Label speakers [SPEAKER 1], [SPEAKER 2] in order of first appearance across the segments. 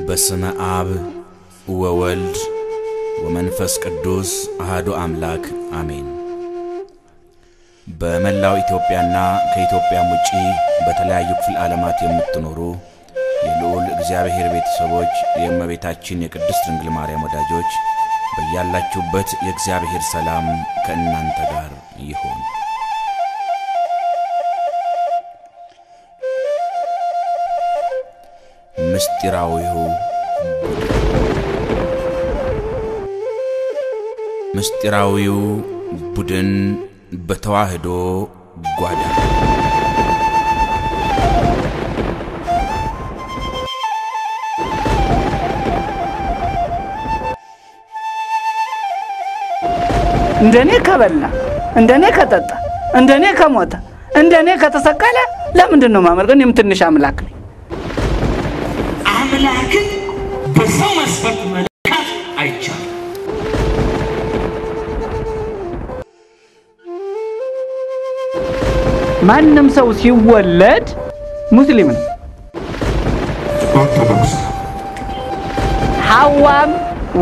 [SPEAKER 1] በስመ አብ ወወልድ ወመንፈስ ቅዱስ አህዱ አምላክ አሜን። በመላው ኢትዮጵያና ከኢትዮጵያም ውጪ በተለያዩ ክፍል ዓለማት የምትኖሩ የልዑል እግዚአብሔር ቤተሰቦች የእመቤታችን የቅድስት ድንግል ማርያም ወዳጆች በያላችሁበት የእግዚአብሔር ሰላም ከእናንተ ጋር ይሁን። ምስጢራዊው ምስጢራዊው ቡድን በተዋህዶ ጓዳ
[SPEAKER 2] እንደኔ ከበላ እንደኔ ከጠጣ እንደኔ ከሞተ እንደኔ ከተሰቀለ ለምንድን ነው ማመልከው? እኔም ትንሽ አምላክ ነኝ።
[SPEAKER 3] አምላክን በሰው መስፈርት መለካት አይቻልም።
[SPEAKER 2] ማንም ሰው ሲወለድ ሙስሊም ነው።
[SPEAKER 3] ኦርቶዶክስ
[SPEAKER 2] ሐዋም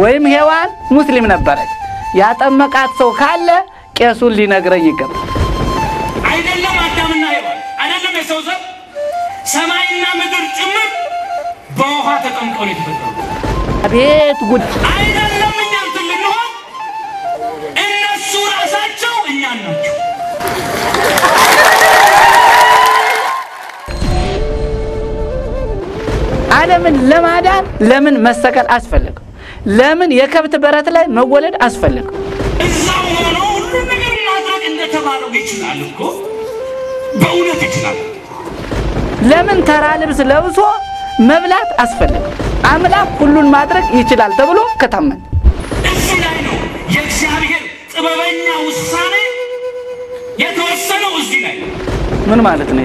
[SPEAKER 2] ወይም ሔዋን ሙስሊም ነበረች። ያጠመቃት ሰው ካለ ቄሱን ሊነግረኝ ይገባል።
[SPEAKER 3] አይደለም አዳምና ሔዋን አይደለም የሰው ዘር ሰማይና ምድር ጭምር በውሃ ተጠምቀው ነው የተፈጠሩ።
[SPEAKER 2] አቤት ጉድ!
[SPEAKER 3] አይደለም እኛም ትልቅ ልንሆን እነሱ ራሳቸው እኛን ናቸው።
[SPEAKER 2] ዓለምን ለማዳን ለምን መሰቀል አስፈለገው? ለምን የከብት በረት ላይ መወለድ አስፈለገው?
[SPEAKER 3] እዛው ሆኖ ሁሉን ነገር ማድረግ እንደተባለው ይችላል እኮ በእውነት ይችላል።
[SPEAKER 2] ለምን ተራ ልብስ ለብሶ መብላት አስፈለገው? አምላክ ሁሉን ማድረግ ይችላል ተብሎ ከታመን
[SPEAKER 3] እዚህ ላይ ነው የእግዚአብሔር ጥበበኛ ውሳኔ የተወሰነው። እዚህ ላይ
[SPEAKER 2] ምን ማለት ነው?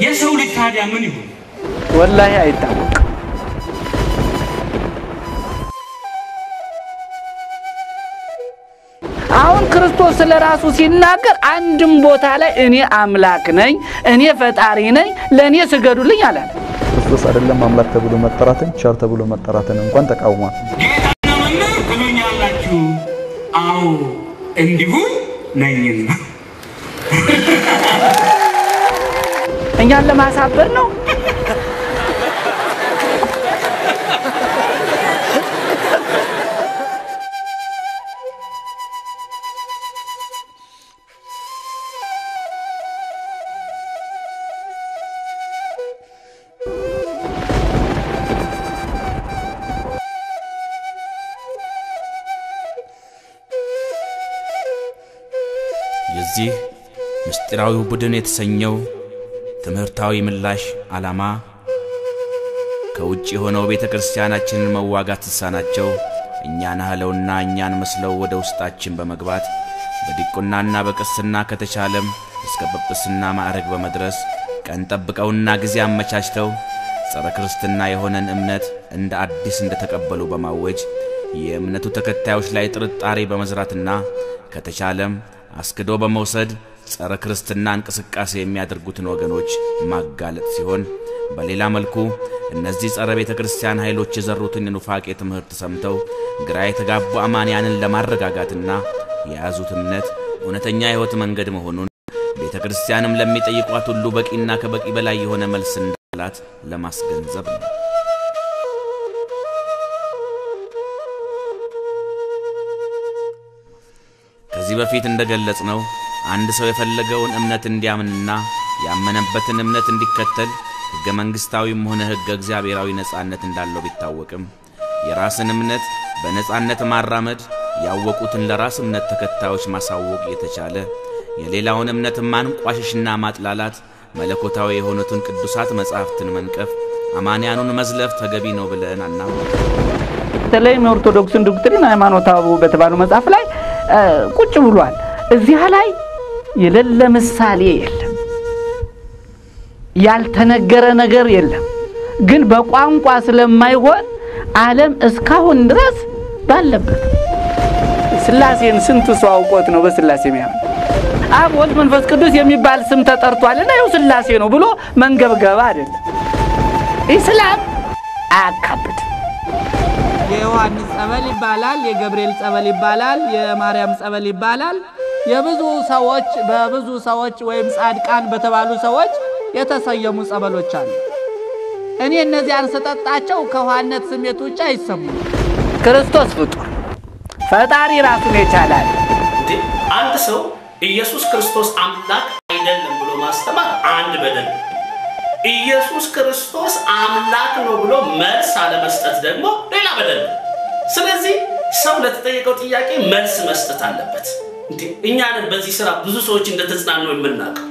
[SPEAKER 3] የሰው ልጅ ታዲያ ምን ይሁን?
[SPEAKER 2] ወላሂ አይታወቅም። ክርስቶስ ስለ ራሱ ሲናገር አንድም ቦታ ላይ እኔ አምላክ ነኝ፣ እኔ ፈጣሪ ነኝ፣ ለእኔ ስገዱልኝ አላለ።
[SPEAKER 4] ክርስቶስ አይደለም አምላክ ተብሎ መጠራትን ቸር ተብሎ መጠራትን እንኳን ተቃውሟል።
[SPEAKER 3] ትሉኛላችሁ። አዎ እንዲሁ ነኝና
[SPEAKER 2] እኛን ለማሳበር ነው።
[SPEAKER 1] ምስጢራዊው ቡድን የተሰኘው ትምህርታዊ ምላሽ ዓላማ ከውጭ የሆነው ቤተ ክርስቲያናችንን መዋጋት ሲሳናቸው እኛን አህለውና እኛን መስለው ወደ ውስጣችን በመግባት በዲቁናና በቅስና ከተቻለም እስከ ጵጵስና ማዕረግ በመድረስ ቀን ጠብቀውና ጊዜ አመቻችተው ጸረ ክርስትና የሆነን እምነት እንደ አዲስ እንደተቀበሉ በማወጅ የእምነቱ ተከታዮች ላይ ጥርጣሬ በመዝራትና ከተቻለም አስክዶ በመውሰድ ጸረ ክርስትና እንቅስቃሴ የሚያደርጉትን ወገኖች ማጋለጥ ሲሆን በሌላ መልኩ እነዚህ ጸረ ቤተ ክርስቲያን ኃይሎች የዘሩትን የኑፋቄ ትምህርት ሰምተው ግራ የተጋቡ አማንያንን ለማረጋጋትና የያዙት እምነት እውነተኛ የሕይወት መንገድ መሆኑን ቤተ ክርስቲያንም ለሚጠይቋት ሁሉ በቂና ከበቂ በላይ የሆነ መልስ እንዳላት ለማስገንዘብ ነው። ከዚህ በፊት እንደገለጽ ነው አንድ ሰው የፈለገውን እምነት እንዲያምንና ያመነበትን እምነት እንዲከተል ሕገ መንግሥታዊም ሆነ ሕገ እግዚአብሔራዊ ነጻነት እንዳለው ቢታወቅም የራስን እምነት በነጻነት ማራመድ ያወቁትን ለራስ እምነት ተከታዮች ማሳወቅ የተቻለ የሌላውን እምነት ማንቋሸሽና ማጥላላት መለኮታዊ የሆኑትን ቅዱሳት መጻሕፍትን መንቀፍ አማንያኑን መዝለፍ ተገቢ ነው ብለን አናምንም።
[SPEAKER 2] በተለይም የኦርቶዶክስን doctrine ሃይማኖተ አበው በተባለው መጽሐፍ ላይ ቁጭ ብሏል። እዚያ ላይ የሌለ ምሳሌ የለም፣ ያልተነገረ ነገር የለም። ግን በቋንቋ ስለማይሆን ዓለም እስካሁን ድረስ ባለበት ሥላሴን ስንት ሰው አውቆት ነው በሥላሴ የሚያምን? አብ ወልድ መንፈስ ቅዱስ የሚባል ስም ተጠርቷልና ይኸው ሥላሴ ነው ብሎ መንገብገባ አይደለም። ኢስላም
[SPEAKER 5] አያካብድም።
[SPEAKER 2] የዮሐንስ ጸበል ይባላል፣ የገብርኤል ጸበል ይባላል፣ የማርያም ጸበል ይባላል። የብዙ ሰዎች በብዙ ሰዎች ወይም ጻድቃን በተባሉ ሰዎች የተሰየሙ ጸበሎች አሉ። እኔ እነዚያን ስጠጣቸው ከውሃነት ስሜት ውጭ አይሰሙም።
[SPEAKER 5] ክርስቶስ ፍጡር ፈጣሪ ራሱን የቻላል።
[SPEAKER 6] አንድ ሰው ኢየሱስ ክርስቶስ አምላክ አይደለም ብሎ ማስተማር አንድ በደል ኢየሱስ ክርስቶስ አምላክ ነው ብሎ መልስ አለመስጠት ደግሞ ሌላ በደል ነው። ስለዚህ ሰው ለተጠየቀው ጥያቄ መልስ መስጠት አለበት። እኛንን በዚህ ስራ ብዙ ሰዎች እንደተጽናኑ የምናውቀው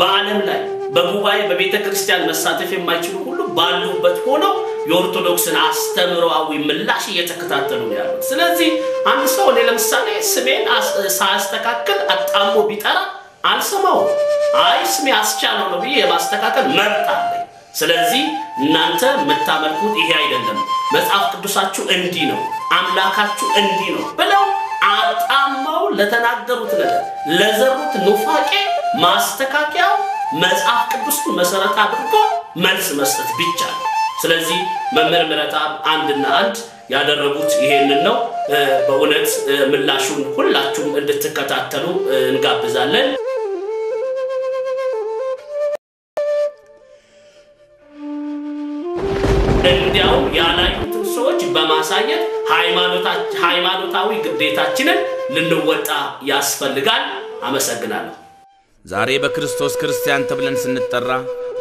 [SPEAKER 6] በዓለም ላይ በጉባኤ በቤተ ክርስቲያን መሳተፍ የማይችሉ ሁሉ ባሉበት ሆነው የኦርቶዶክስን አስተምሮአዊ ምላሽ እየተከታተሉ ነው ያሉት። ስለዚህ አንድ ሰው እኔ ለምሳሌ ስሜን ሳያስተካክል አጣሞ ቢጠራ አልሰማውም። አይ ስሜ አስቻለው ነው ብዬ የማስተካከል መብት አለኝ። ስለዚህ እናንተ የምታመልኩት ይሄ አይደለም፣ መጽሐፍ ቅዱሳችሁ እንዲህ ነው፣ አምላካችሁ እንዲህ ነው ብለው አጣመው ለተናገሩት ነገር ለዘሩት ኑፋቄ ማስተካከያው መጽሐፍ ቅዱስን መሰረት አድርጎ መልስ መስጠት ብቻ ነው። ስለዚህ መምህር ምረትአብ አንድና አንድ ያደረጉት ይሄንን ነው። በእውነት ምላሹን ሁላችሁም እንድትከታተሉ እንጋብዛለን። እንዲያውም ያላዩትን ሰዎች በማሳየት ሃይማኖታ- ሃይማኖታዊ ግዴታችንን ልንወጣ ያስፈልጋል። አመሰግናለሁ።
[SPEAKER 1] ዛሬ በክርስቶስ ክርስቲያን ተብለን ስንጠራ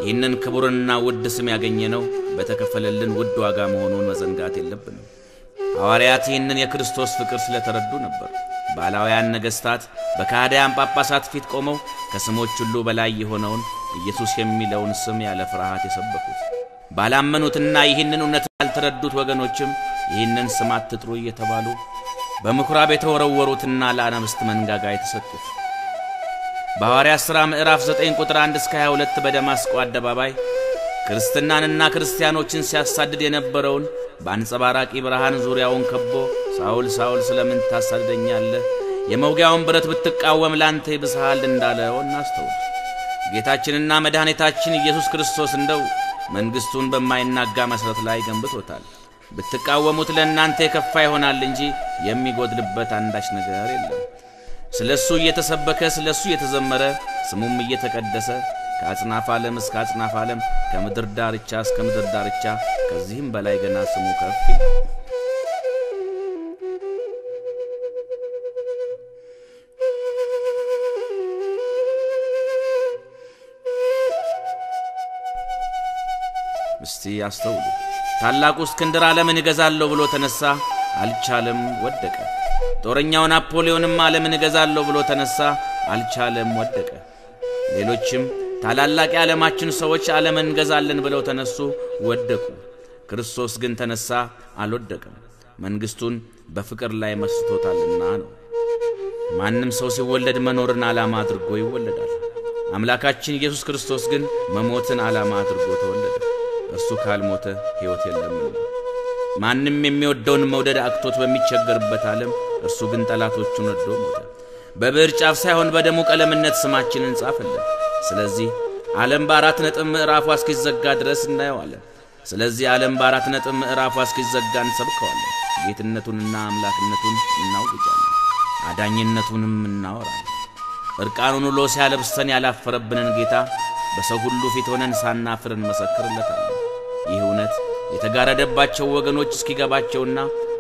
[SPEAKER 1] ይህንን ክቡርና ውድ ስም ያገኘነው በተከፈለልን ውድ ዋጋ መሆኑን መዘንጋት የለብንም። ሐዋርያት ይህንን የክርስቶስ ፍቅር ስለተረዱ ነበር። ባላውያን ነገሥታት በካህዳያን ጳጳሳት ፊት ቆመው ከስሞች ሁሉ በላይ የሆነውን ኢየሱስ የሚለውን ስም ያለ ፍርሃት የሰበኩት። ባላመኑትና ይህንን እውነት ያልተረዱት ወገኖችም ይህንን ስም አትጥሩ እየተባሉ በምኵራብ የተወረወሩትና ለአናብስት መንጋጋ የተሰጡት። በሐዋርያት ሥራ ምዕራፍ 9 ቁጥር 1 እስከ 22 በደማስቆ አደባባይ ክርስትናንና ክርስቲያኖችን ሲያሳድድ የነበረውን በአንጸባራቂ ብርሃን ዙሪያውን ከቦ ሳውል ሳውል ስለምን ታሳድደኛለህ? የመውጊያውን ብረት ብትቃወም ላንተ ይብስሃል እንዳለው እናስተውል። ጌታችንና መድኃኒታችን ኢየሱስ ክርስቶስ እንደው መንግሥቱን በማይናጋ መሠረት ላይ ገንብቶታል። ብትቃወሙት ለእናንተ የከፋ ይሆናል እንጂ የሚጎድልበት አንዳች ነገር የለም። ስለ እሱ እየተሰበከ ስለ እሱ እየተዘመረ ስሙም እየተቀደሰ ከአጽናፍ ዓለም እስከ አጽናፍ ዓለም ከምድር ዳርቻ እስከ ምድር ዳርቻ ከዚህም በላይ ገና ስሙ ከፍ ይላል። እስቲ አስተውሉ። ታላቁ እስክንድር ዓለምን እገዛለሁ ብሎ ተነሳ፣ አልቻለም፣ ወደቀ። ጦረኛው ናፖሊዮንም ዓለምን እገዛለሁ ብሎ ተነሳ፣ አልቻለም፣ ወደቀ። ሌሎችም ታላላቅ የዓለማችን ሰዎች ዓለምን እንገዛለን ብለው ተነሱ፣ ወደቁ። ክርስቶስ ግን ተነሳ፣ አልወደቀም። መንግሥቱን በፍቅር ላይ መስቶታልና ነው። ማንም ሰው ሲወለድ መኖርን ዓላማ አድርጎ ይወለዳል። አምላካችን ኢየሱስ ክርስቶስ ግን መሞትን ዓላማ አድርጎ ተወለደ። እርሱ ካልሞተ ሕይወት የለምና። ማንም የሚወደውን መውደድ አቅቶት በሚቸገርበት ዓለም እርሱ ግን ጠላቶቹን ወዶ ሞተ። በብዕር ጫፍ ሳይሆን በደሙ ቀለምነት ስማችንን ጻፈልን። ስለዚህ ዓለም በአራት ነጥብ ምዕራፏ እስኪዘጋ ድረስ እናየዋለን። ስለዚህ ዓለም በአራት ነጥብ ምዕራፏ እስኪዘጋ እንሰብከዋለን። ጌትነቱንና አምላክነቱን እናውጃለን። አዳኝነቱንም እናወራለን። እርቃኑን ውሎ ሲያለብሰን ያላፈረብንን ጌታ በሰው ሁሉ ፊት ሆነን ሳናፍር እንመሰክርለታለን። ይህ እውነት የተጋረደባቸው ወገኖች እስኪገባቸውና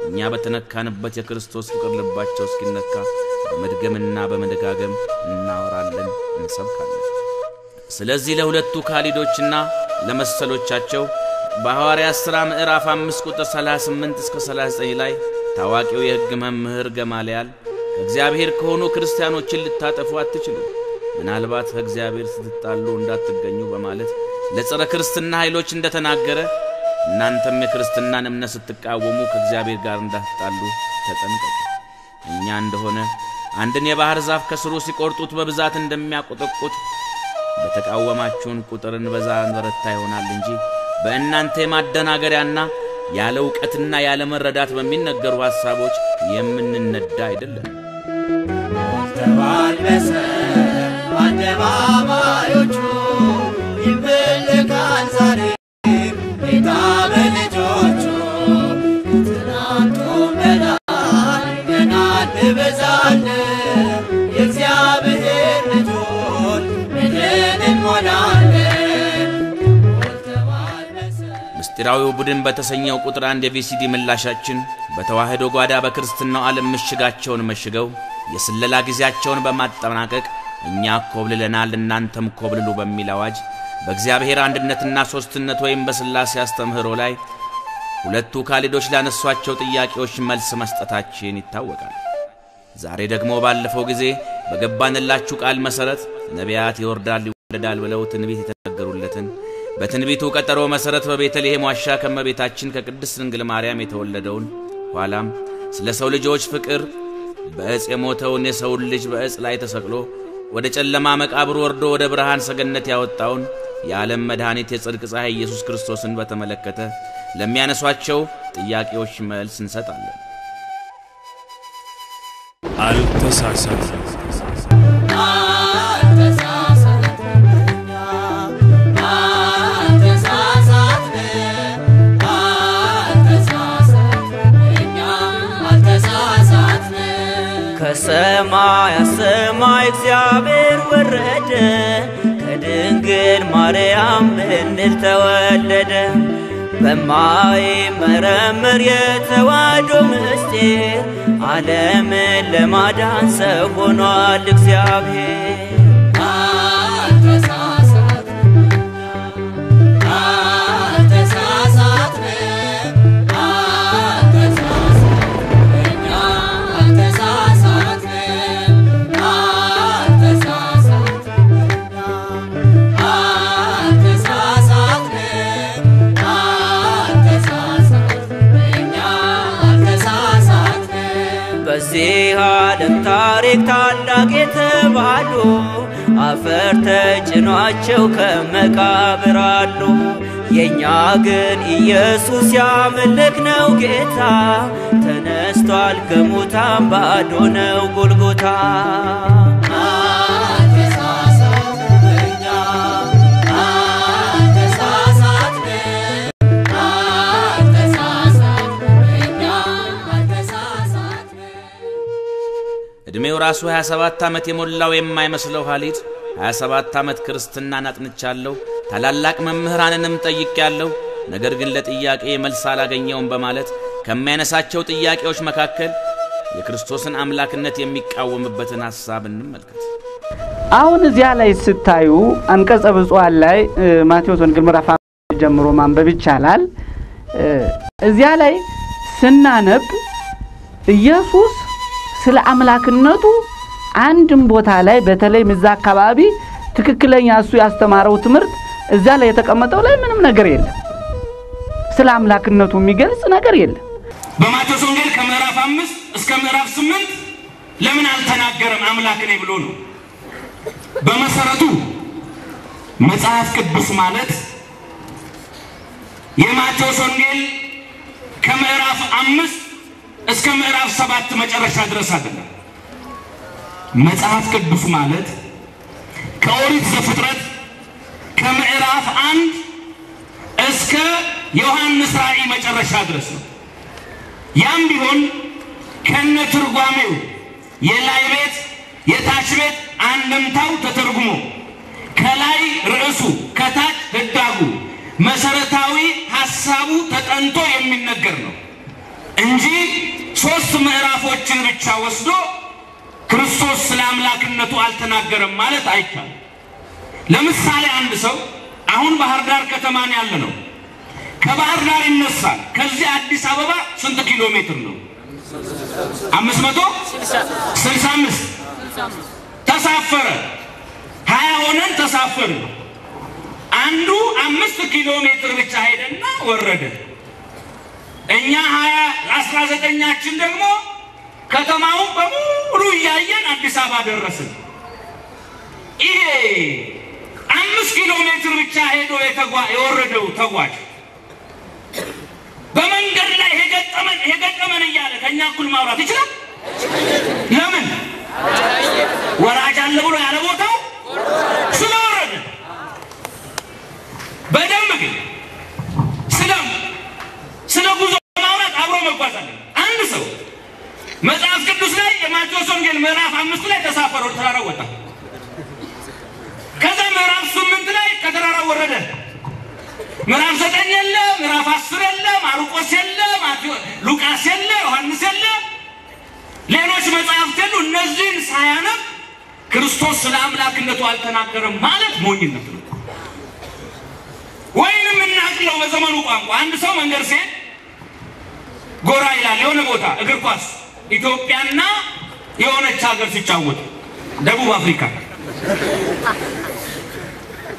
[SPEAKER 1] እኛ በተነካንበት የክርስቶስ ፍቅር ልባቸው እስኪነካ በመድገምና በመደጋገም እናወራለን፣ እንሰብካለን። ስለዚህ ለሁለቱ ካሊዶችና ለመሰሎቻቸው በሐዋርያት ሥራ ምዕራፍ 5 ቁጥር 38 እስከ 39 ላይ ታዋቂው የሕግ መምህር ገማልያል ከእግዚአብሔር ከሆኑ ክርስቲያኖችን ልታጠፉ አትችሉም፣ ምናልባት ከእግዚአብሔር ስትጣሉ እንዳትገኙ በማለት ለጸረ ክርስትና ኃይሎች እንደተናገረ እናንተም የክርስትናን እምነት ስትቃወሙ ከእግዚአብሔር ጋር እንዳትጣሉ ተጠንቀቁ። እኛ እንደሆነ አንድን የባሕር ዛፍ ከስሩ ሲቆርጡት በብዛት እንደሚያቆጠቁጥ በተቃወማችሁን ቁጥር እንበዛ እንበረታ ይሆናል እንጂ በእናንተ የማደናገሪያና ያለ እውቀትና ያለ መረዳት በሚነገሩ ሐሳቦች የምንነዳ አይደለም።
[SPEAKER 7] ተባልበሰ አደባባዮቹ
[SPEAKER 8] ምስጢራዊው ቡድን በተሰኘው ቁጥር አንድ የቪሲዲ ምላሻችን በተዋህዶ ጓዳ በክርስትናው ዓለም ምሽጋቸውን መሽገው የስለላ ጊዜያቸውን በማጠናቀቅ እኛ ኮብልለናል እናንተም ኮብልሉ በሚል አዋጅ በእግዚአብሔር አንድነትና ሦስትነት ወይም በሥላሴ አስተምህሮ ላይ ሁለቱ ካሊዶች ላነሷቸው ጥያቄዎች መልስ መስጠታችን ይታወቃል። ዛሬ ደግሞ ባለፈው ጊዜ በገባንላችሁ ቃል መሠረት ነቢያት ይወርዳል ይወለዳል ብለው ትንቢት በትንቢቱ ቀጠሮ መሠረት በቤተልሔም ዋሻ ከመቤታችን ከቅድስት ድንግል ማርያም የተወለደውን ኋላም ስለ ሰው ልጆች ፍቅር በዕፅ የሞተውን የሰውን ልጅ በዕፅ ላይ ተሰቅሎ ወደ ጨለማ መቃብር ወርዶ ወደ ብርሃን ሰገነት ያወጣውን የዓለም መድኃኒት የጽድቅ ፀሐይ ኢየሱስ ክርስቶስን በተመለከተ ለሚያነሷቸው ጥያቄዎች መልስ እንሰጣለን።
[SPEAKER 9] አልተሳሳትም።
[SPEAKER 7] ከሰማይ ሰማይ እግዚአብሔር ወረደ፣ ከድንግል ማርያም ብንል ተወለደ። በማይመረምር የተዋህዶ ምስጢር ዓለምን ለማዳን ሰው ሆኗል እግዚአብሔር። ዓለም ታሪክ ታላቅ የተባሉ አፈር ተጭኗቸው ከመቃብር አሉ። የእኛ ግን ኢየሱስ ያመለክ ነው ጌታ ተነስቷል ከሙታን ባዶ ነው ጎልጎታ።
[SPEAKER 8] ራሱ 27 ዓመት የሞላው የማይመስለው ኻሊድ 27 ዓመት ክርስትናን አጥንቻለሁ፣ ታላላቅ መምህራንንም ጠይቄያለሁ፣ ነገር ግን ለጥያቄ መልስ አላገኘውም በማለት ከሚያነሳቸው ጥያቄዎች መካከል የክርስቶስን አምላክነት የሚቃወምበትን ሐሳብ እንመልከት።
[SPEAKER 2] አሁን እዚያ ላይ ስታዩ አንቀጸ ብፁዓን ላይ ማቴዎስ ወንጌል ምዕራፍ ጀምሮ ማንበብ ይቻላል። እዚያ ላይ ስናነብ ኢየሱስ ስለ አምላክነቱ አንድም ቦታ ላይ በተለይም እዛ አካባቢ ትክክለኛ እሱ ያስተማረው ትምህርት እዛ ላይ የተቀመጠው ላይ ምንም ነገር የለም። ስለ አምላክነቱ የሚገልጽ ነገር የለም።
[SPEAKER 1] በማቴዎስ ወንጌል ከምዕራፍ አምስት እስከ ምዕራፍ ስምንት ለምን አልተናገረም አምላክ ነኝ ብሎ ነው። በመሰረቱ መጽሐፍ ቅዱስ ማለት የማቴዎስ ወንጌል ከምዕራፍ አምስት እስከ ምዕራፍ ሰባት መጨረሻ ድረስ አይደለም። መጽሐፍ ቅዱስ ማለት ከኦሪት ዘፍጥረት ከምዕራፍ አንድ እስከ ዮሐንስ ራእይ መጨረሻ ድረስ ነው። ያም ቢሆን ከነ ትርጓሜው የላይ ቤት የታች ቤት አንድምታው ተተርጉሞ ከላይ ርዕሱ ከታች ህዳጉ መሰረታዊ ሀሳቡ ተጠንቶ የሚነገር ነው እንጂ ሶስት ምዕራፎችን ብቻ ወስዶ ክርስቶስ ስለ አምላክነቱ አልተናገረም ማለት አይቻልም። ለምሳሌ አንድ ሰው አሁን ባህር ዳር ከተማን ያለ ነው። ከባህር ዳር ይነሳል። ከዚህ አዲስ አበባ ስንት ኪሎ ሜትር ነው? አምስት መቶ ስልሳ አምስት ተሳፈረ። ሀያ ሆነን ተሳፈር። አንዱ አምስት ኪሎ ሜትር ብቻ ሄደና ወረደ። እኛ ሀያ አስራ ዘጠኛችን ደግሞ ከተማውን በሙሉ እያየን አዲስ አበባ ደረስን። ይሄ አምስት ኪሎ ሜትር ብቻ ሄዶ የወረደው ተጓዥ በመንገድ ላይ የገጠመን የገጠመን እያለ ከእኛ እኩል ማውራት ይችላል? ለምን ወራጅ አለ ብሎ ያለ ቦታው ስለወረደ። በደንብ ግን ስለ ስለ ጉዞ ማውራት አብሮ መጓዝ አለ። አንድ ሰው መጽሐፍ ቅዱስ ላይ የማቴዎስ ወንጌል ምዕራፍ አምስት ላይ ተሳፈረ፣ ወደ ተራራ ወጣ። ከዛ ምዕራፍ ስምንት ላይ ከተራራ ወረደ። ምዕራፍ ዘጠኝ የለ፣ ምዕራፍ አስር የለ፣ ማርቆስ የለ፣ ሉቃስ የለ፣ ዮሐንስ የለ፣ ሌሎች መጽሐፍት የሉ። እነዚህን ሳያነብ ክርስቶስ ስለ አምላክነቱ አልተናገረም ማለት ሞኝነት ነው። ወይንም እናቅለው በዘመኑ ቋንቋ አንድ ሰው መንገድ ሲሄድ ጎራ ይላል የሆነ ቦታ እግር ኳስ ኢትዮጵያና የሆነች ሀገር ሲጫወቱ ደቡብ አፍሪካ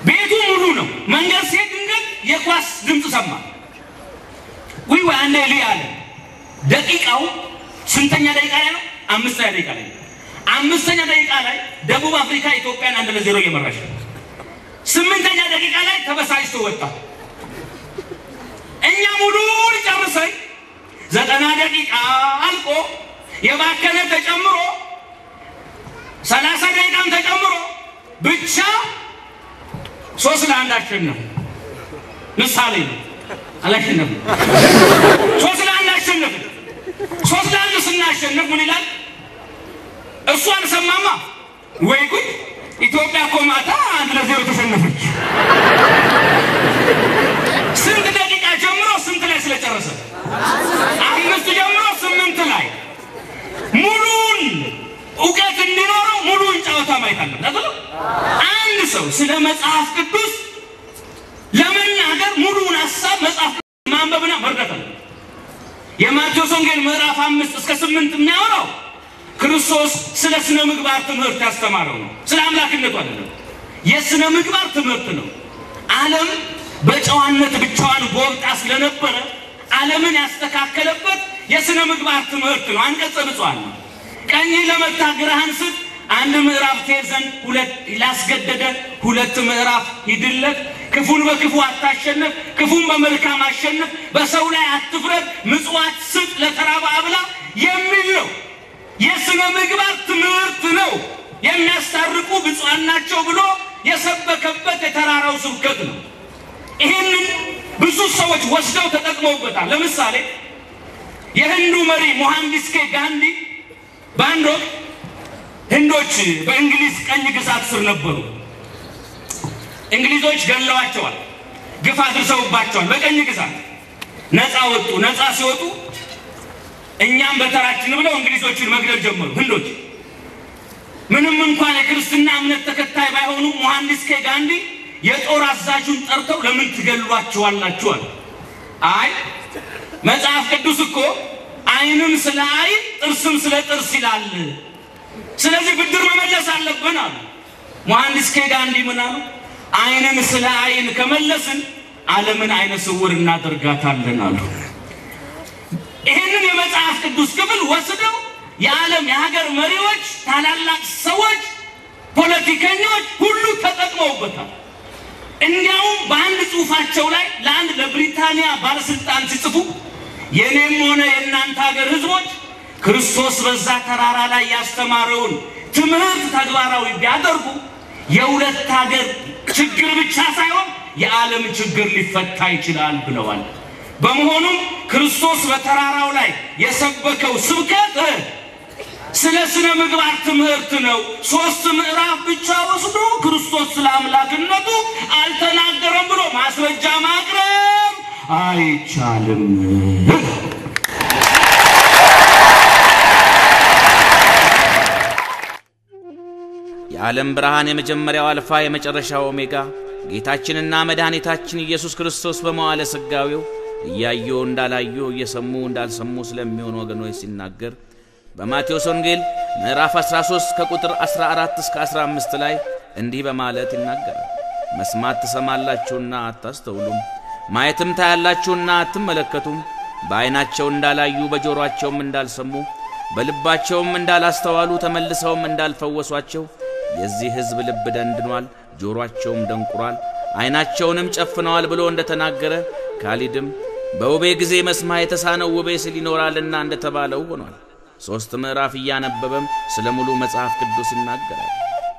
[SPEAKER 1] ቤቱ ሙሉ ነው። መንገድ ሲሄድ ድንገት የኳስ ድምፅ ሰማ። ውይ ወይ አንዴ ልይ አለ። ደቂቃው ስንተኛ ደቂቃ ላይ ነው? አምስተኛ ደቂቃ ላይ አምስተኛ ደቂቃ ላይ ደቡብ አፍሪካ ኢትዮጵያን አንድ ለዜሮ እየመራች ነው። ስምንተኛ ደቂቃ ላይ ተበሳጭቶ ወጣ። እኛ ሙሉን ጨርሰን ዘጠና ደቂቃ አልቆ የባከነ ተጨምሮ ሰላሳ ደቂቃም ተጨምሮ ብቻ ሶስት ለአንድ አሸነፍ። ምሳሌ ነው፣ አላሸነፍም። ሶስት ለአንድ አሸነፍ። ሶስት ለአንድ ስናሸንፍ ምን ይላል? እሱ አልሰማማ። ወይ ጉድ! ኢትዮጵያ እኮ ማታ አንድ ለዜሮ ተሸነፈች። ስንት ደቂቃ ጀምሮ ስንት ላይ ስለጨረሰ? አምስት ጀምሮ ስምንት ላይ ሙሉን እውቀት እንዲኖረው ሙሉን ጨዋታ ማየት አለበት።? አንድ ሰው ስለ መጽሐፍ ቅዱስ ለመናገር ሙሉውን ሀሳብ መጽሐፍ ቅዱስ ማንበብና መርዳት አለበት። የማቴዎስ ወንጌል ምዕራፍ አምስት እስከ ስምንት የሚያወራው ክርስቶስ ስለ ስነ ምግባር ትምህርት ያስተማረው ነው። ስለ አምላክነቱ አይደለም። የስነ ምግባር ትምህርት ነው። ዓለም በጨዋነት ብቻዋን ጎብጣ ስለነበረ ዓለምን ያስተካከለበት የስነ ምግባር ትምህርት ነው። አንቀጸ ብፁዓን ነው። ቀኝ ለመታ ግራህን ስጥ፣ አንድ ምዕራፍ ትሄድ ሁለት ላስገደደ ሁለት ምዕራፍ ሂድለት። ክፉን በክፉ አታሸንፍ፣ ክፉን በመልካም አሸንፍ፣ በሰው ላይ አትፍረድ፣ ምጽዋት ስጥ፣ ለተራበ አብላ የሚል ነው። የስነ ምግባር ትምህርት ነው። የሚያስታርቁ ብፁዓን ናቸው ብሎ የሰበከበት የተራራው ስብከት ነው። ይህንን ብዙ ሰዎች ወስደው ተጠቅመውበታል። ለምሳሌ የህንዱ መሪ ሞሐንዲስ ኬ ጋንዲ በአንድ ወቅት ህንዶች በእንግሊዝ ቀኝ ግዛት ስር ነበሩ። እንግሊዞች ገለዋቸዋል፣ ግፍ አድርሰውባቸዋል። በቀኝ ግዛት ነፃ ወጡ። ነፃ ሲወጡ እኛም በተራችን ብለው እንግሊዞችን መግደል ጀመሩ። ህንዶች ምንም እንኳን የክርስትና እምነት ተከታይ ባይሆኑ ሞሐንዲስ ኬ ጋንዲ የጦር አዛዡን ጠርተው ለምን ትገሏቸዋላችሁ አለ። አይ መጽሐፍ ቅዱስ እኮ ዓይንም ስለ ዓይን ጥርስም ስለ ጥርስ ይላል። ስለዚህ ብድር መመለስ አለብን አሉ። ሞሐንዲስ ኬ ጋንዲ ምን አሉ? ዓይንን ስለ ዓይን ከመለስን ዓለምን አይነ ስውር እናደርጋታለን አሉ። ይህንን የመጽሐፍ ቅዱስ ክፍል ወስደው የዓለም የሀገር መሪዎች፣ ታላላቅ ሰዎች፣ ፖለቲከኞች ሁሉ ተጠቅመውበታል። እንዲያውም በአንድ ጽሑፋቸው ላይ ለአንድ ለብሪታንያ ባለስልጣን ሲጽፉ የኔም ሆነ የእናንተ ሀገር ህዝቦች ክርስቶስ በዛ ተራራ ላይ ያስተማረውን ትምህርት ተግባራዊ ቢያደርጉ የሁለት ሀገር ችግር ብቻ ሳይሆን የዓለም ችግር ሊፈታ ይችላል ብለዋል። በመሆኑም ክርስቶስ በተራራው ላይ የሰበከው ስብከት ስለ ስነ ምግባር ትምህርት ነው። ሶስት ምዕራፍ ብቻ ወስዶ ክርስቶስ ስለ አምላክነቱ አልተናገረም ብሎ ማስረጃ ማቅረብ አይቻልም።
[SPEAKER 8] የዓለም ብርሃን የመጀመሪያው አልፋ የመጨረሻው ኦሜጋ ጌታችንና መድኃኒታችን ኢየሱስ ክርስቶስ በመዋለ ሥጋዌው እያዩ እንዳላዩ እየሰሙ እንዳልሰሙ ስለሚሆኑ ወገኖች ሲናገር በማቴዎስ ወንጌል ምዕራፍ 13 ከቁጥር 14 እስከ 15 ላይ እንዲህ በማለት ይናገራል። መስማት ትሰማላችሁና አታስተውሉም፣ ማየትም ታያላችሁና አትመለከቱም። በዐይናቸው እንዳላዩ በጆሮአቸውም እንዳልሰሙ በልባቸውም እንዳላስተዋሉ ተመልሰውም እንዳልፈወሷቸው የዚህ ሕዝብ ልብ ደንድኗል፣ ጆሮአቸውም ደንቁሯል፣ ዐይናቸውንም ጨፍነዋል ብሎ እንደ ተናገረ ካሊድም በውቤ ጊዜ መስማ የተሳነው ውቤ ስል ይኖራልና እንደ ተባለው ሆኗል። ሦስት ምዕራፍ እያነበበም ስለ ሙሉ መጽሐፍ ቅዱስ ይናገራል።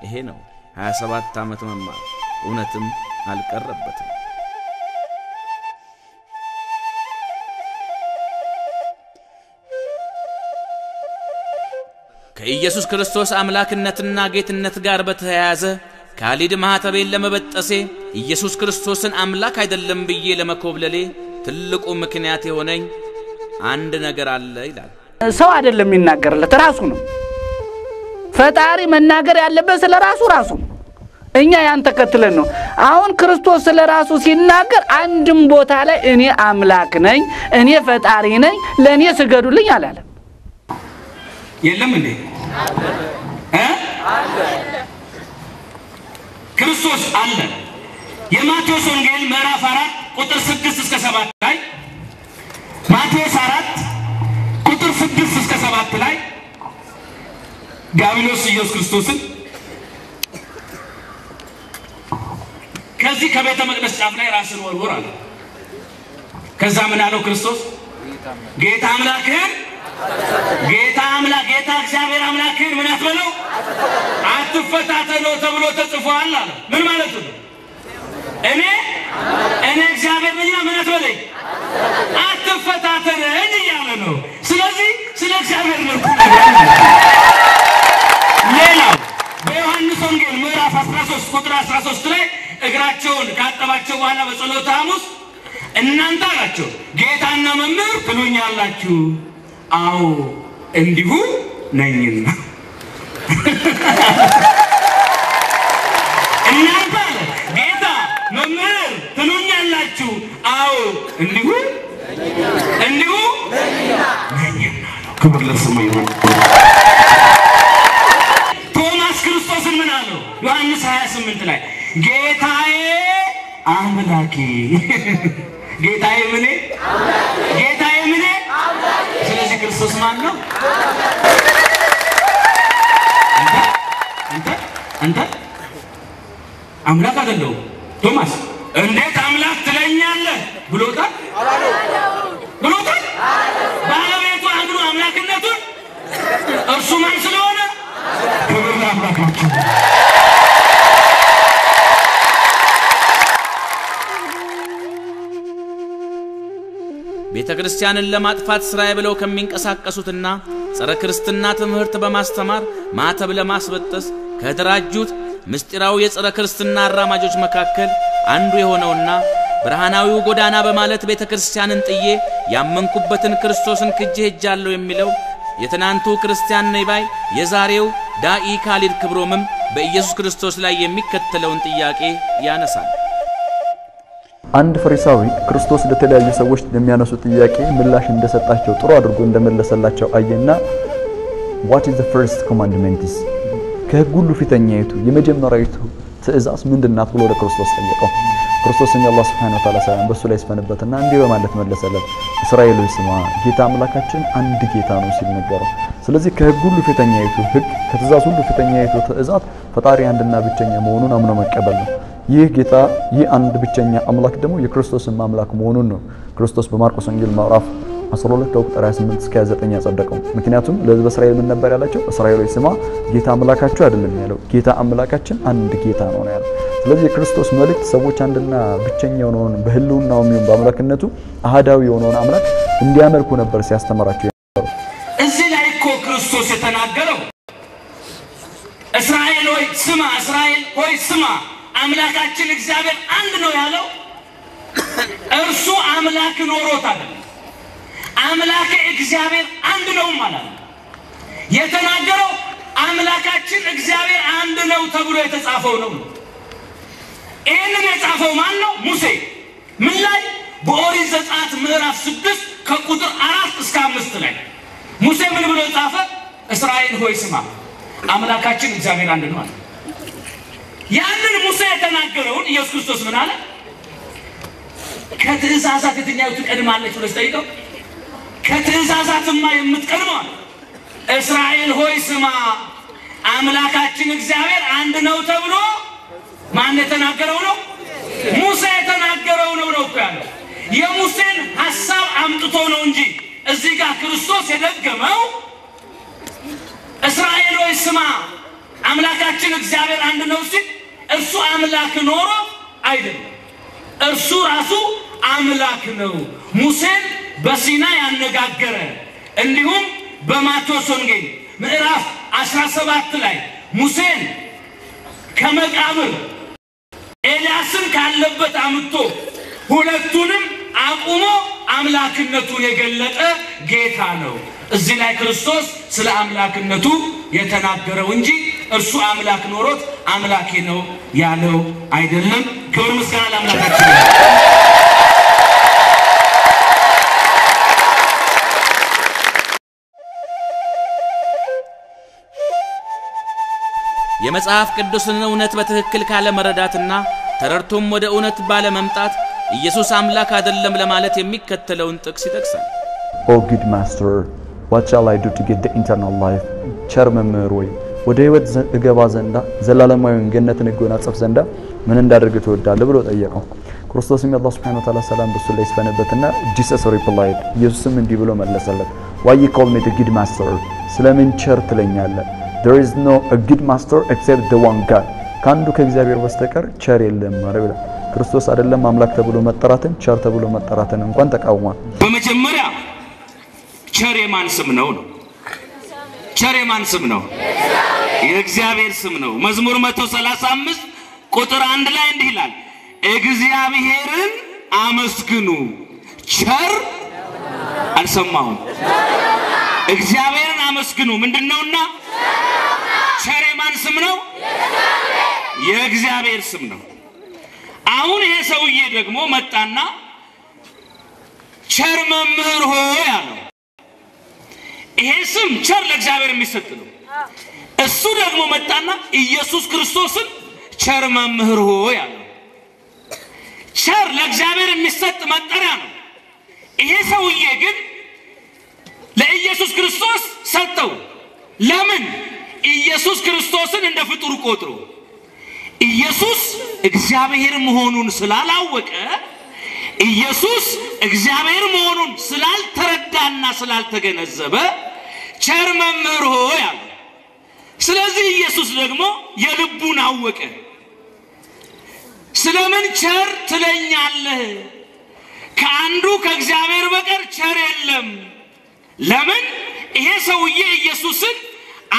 [SPEAKER 8] ይሄ ነው 27 ዓመት መማር፣ እውነትም አልቀረበትም። ከኢየሱስ ክርስቶስ አምላክነትና ጌትነት ጋር በተያያዘ ካሊድ ማኅተቤን ለመበጠሴ ኢየሱስ ክርስቶስን አምላክ አይደለም ብዬ ለመኮብለሌ ትልቁ ምክንያት የሆነኝ አንድ ነገር አለ ይላል።
[SPEAKER 2] ሰው አይደለም የሚናገርለት ራሱ ነው። ፈጣሪ መናገር ያለበት ስለ ራሱ ራሱ ነው። እኛ ያን ተከትለን ነው። አሁን ክርስቶስ ስለ ራሱ ሲናገር አንድም ቦታ ላይ እኔ አምላክ ነኝ፣ እኔ ፈጣሪ ነኝ፣ ለእኔ ስገዱልኝ አላለም።
[SPEAKER 1] የለም እንዴ ክርስቶስ አለ። የማቴዎስ ወንጌል ምዕራፍ አራት ቁጥር ስድስት እስከ ሰባት ላይ ማቴዎስ አራት ቁጥር ስድስት እስከ ሰባት ላይ ዲያብሎስ ኢየሱስ ክርስቶስን ከዚህ ከቤተ መቅደስ ጫፍ ላይ ራስን ወርውር አለ። ከዛ ምን አለው ክርስቶስ? ጌታ አምላክህን ጌታ አምላክ ጌታ እግዚአብሔር አምላክህን ምን አትበለው አትፈታተነው ተብሎ ተጽፏል አለ። ምን ማለቱ ነው? እኔ እኔ እግዚአብሔር ነኝ ምን አትበለኝ አትፈታተነኝ እያለ ነው። ስለዚህ ስለ እግዚአብሔር መልኩ ሌላው በዮሐንስ ወንጌል ምዕራፍ 13 ቁጥር 13 ላይ እግራቸውን ካጠባቸው በኋላ በጸሎተ ሐሙስ እናንተ አላቸው ጌታና መምህር ትሉኛላችሁ፣ አዎ እንዲሁ ነኝና። እናንተ አለ ጌታ መምህር ትሉኛላችሁ፣ አዎ እንዲሁ እንዲሁ ክብር ለስሙ ይሁን። ቶማስ ክርስቶስን ምን አለው? ዮሐንስ 28 ላይ ጌታዬ አምላኬ ጌታዬ ምኔ ጌታዬ ምኔ። ስለዚህ ክርስቶስ ማን ነው? አንተ አንተ አምላክ አይደለሁም። ቶማስ እንዴት አምላክ ትለኛለህ ብሎታል ብሎታል። ባለቤቱ አንዱ አምላክነቱን እርሱ ማን ስለሆነ ክብር ለአምላካችን።
[SPEAKER 8] ቤተ ክርስቲያንን ለማጥፋት ሥራዬ ብለው ከሚንቀሳቀሱትና ጸረ ክርስትና ትምህርት በማስተማር ማተብ ለማስበጠስ ከተደራጁት ምስጢራዊ የጸረ ክርስትና አራማጆች መካከል አንዱ የሆነውና ብርሃናዊው ጎዳና በማለት ቤተ ክርስቲያንን ጥዬ ያመንኩበትን ክርስቶስን ክጄ ሄጃለሁ የሚለው የትናንቱ ክርስቲያን ነኝ የዛሬው ዳኢ ካሊድ ክብሮምም በኢየሱስ ክርስቶስ ላይ የሚከተለውን ጥያቄ ያነሳል።
[SPEAKER 4] አንድ ፈሪሳዊ ክርስቶስ ለተለያዩ ሰዎች ለሚያነሱ ጥያቄ ምላሽ እንደሰጣቸው ጥሩ አድርጎ እንደመለሰላቸው አየና what is the first commandment ከሕግ ሁሉ ፊተኛይቱ የመጀመሪያዊቱ ትእዛዝ ምንድን ናት ብሎ ወደ ክርስቶስ ጠየቀው። ክርስቶስም የአላህ ስብሐነ ወተዓላ ሰላም በእሱ ላይ ይስፈንበትና እንዲህ በማለት መለሰለት፣ እስራኤል ስማ ጌታ አምላካችን አንድ ጌታ ነው ሲል ነገረው። ስለዚህ ከሕግ ሁሉ ፊተኛይቱ ሕግ ከትእዛዝ ሁሉ ፊተኛይቱ ትእዛዝ ፈጣሪ አንድና ብቸኛ መሆኑን አምኖ መቀበል ነው። ይህ ጌታ ይህ አንድ ብቸኛ አምላክ ደግሞ የክርስቶስን አምላክ መሆኑን ነው ክርስቶስ በማርቆስ ወንጌል ምዕራፍ 12 ከቁጥር 28 እስከ 29 ያጸደቀው። ምክንያቱም ለሕዝበ እስራኤል ምን ነበር ያላቸው? እስራኤሎች ስማ ጌታ አምላካችሁ አይደለም ያለው፣ ጌታ አምላካችን አንድ ጌታ ነው ያለው። ስለዚህ የክርስቶስ መልእክት ሰዎች አንድና ብቸኛ የሆነውን በህልውናው የሚሆን በአምላክነቱ አህዳዊ የሆነውን አምላክ እንዲያመልኩ ነበር ሲያስተምራቸው
[SPEAKER 1] እዚህ ላይ እኮ ክርስቶስ የተናገረው እስራኤል ሆይ ስማ፣ እስራኤል ሆይ ስማ፣ አምላካችን እግዚአብሔር አንድ ነው ያለው እርሱ አምላክ ኖሮት አምላክ እግዚአብሔር አንድ ነው ማለት ነው። የተናገረው አምላካችን እግዚአብሔር አንድ ነው ተብሎ የተጻፈው ነው። ይህንን የጻፈው ማን ነው? ሙሴ። ምን ላይ? በኦሪት ዘጸአት ምዕራፍ ስድስት ከቁጥር አራት እስከ አምስት ላይ ሙሴ ምን ብሎ ጻፈ? እስራኤል ሆይ ስማ አምላካችን እግዚአብሔር አንድ ነው አለ። ያንን ሙሴ የተናገረውን ኢየሱስ ክርስቶስ ምን አለ? ከትእዛዛት የትኛው ትቀድማለች ብሎ ሲጠይቀው ከትእዛዛትማ የምትቀድመው አለ። እስራኤል ሆይ ስማ አምላካችን እግዚአብሔር አንድ ነው ተብሎ ማን የተናገረው ነው? ሙሴ የተናገረው ነው ነው ያለው። የሙሴን ሐሳብ አምጥቶ ነው እንጂ እዚህ ጋር ክርስቶስ የደገመው እስራኤል ሆይ ስማ አምላካችን እግዚአብሔር አንድ ነው ሲል እርሱ አምላክ ኖሮ አይደለም። እርሱ ራሱ አምላክ ነው። ሙሴን በሲና ያነጋገረ እንዲሁም በማቴዎስ ወንጌል ምዕራፍ 17 ላይ ሙሴን ከመቃብር ኤልያስን ካለበት አምጥቶ ሁለቱንም አቁሞ አምላክነቱን የገለጠ ጌታ ነው። እዚህ ላይ ክርስቶስ ስለ አምላክነቱ የተናገረው እንጂ እርሱ አምላክ ኖሮት አምላኬ ነው ያለው አይደለም። ክብር ምስጋና ለአምላካችን
[SPEAKER 8] የመጽሐፍ ቅዱስን እውነት በትክክል ካለመረዳትና ተረድቶም ወደ እውነት ባለመምጣት ኢየሱስ አምላክ አይደለም ለማለት የሚከተለውን ጥቅስ ይጠቅሳል።
[SPEAKER 4] O good master what shall I do to get the eternal life ቸር መምህር ሆይ ወደ ህይወት እገባ ዘንድ ዘላለማዊውን ገነትን እጎናጸፍ ዘንድ ምን እንዳደርግ ትወዳለህ ብሎ ጠየቀው። ክርስቶስም የአላህ سبحانه وتعالى ሰላም በሱ ላይ ይስፈንበትና Jesus replied ኢየሱስም እንዲህ ብሎ መለሰለት Why call me the good master ስለምን ቸር ትለኛለህ? There is no a good master except the one God ከአንዱ ከእግዚአብሔር በስተቀር ቸር የለም ማለት ብላ ክርስቶስ አይደለም አምላክ ተብሎ መጠራትን ቸር ተብሎ መጠራትን እንኳን ተቃውሟል።
[SPEAKER 1] በመጀመሪያ ቸር የማን ስም ነው ነው? ቸር የማን ስም ነው? የእግዚአብሔር ስም ነው። መዝሙር 135 ቁጥር አንድ ላይ እንዲህ ይላል፣ እግዚአብሔርን አመስግኑ ቸር አልሰማሁም። እግዚአብሔርን አመስግኑ ምንድን ነውና? ቸር የማን ስም ነው? የእግዚአብሔር ስም ነው። አሁን ይሄ ሰውዬ ደግሞ መጣና ቸር መምህር ሆይ አለው። ይሄ ስም ቸር ለእግዚአብሔር የሚሰጥ ነው። እሱ ደግሞ መጣና ኢየሱስ ክርስቶስን ቸር መምህር ሆይ አለው። ቸር ለእግዚአብሔር የሚሰጥ መጠሪያ ነው። ይሄ ሰውዬ ግን ለኢየሱስ ክርስቶስ ሰጠው። ለምን? ኢየሱስ ክርስቶስን እንደ ፍጡር ቆጥሮ ኢየሱስ እግዚአብሔር መሆኑን ስላላወቀ ኢየሱስ እግዚአብሔር መሆኑን ስላልተረዳና ስላልተገነዘበ ቸር መምህር ሆይ አለ። ስለዚህ ኢየሱስ ደግሞ የልቡን አወቀ። ስለምን ቸር ትለኛለህ? ከአንዱ ከእግዚአብሔር በቀር ቸር የለም። ለምን? ይሄ ሰውዬ ኢየሱስን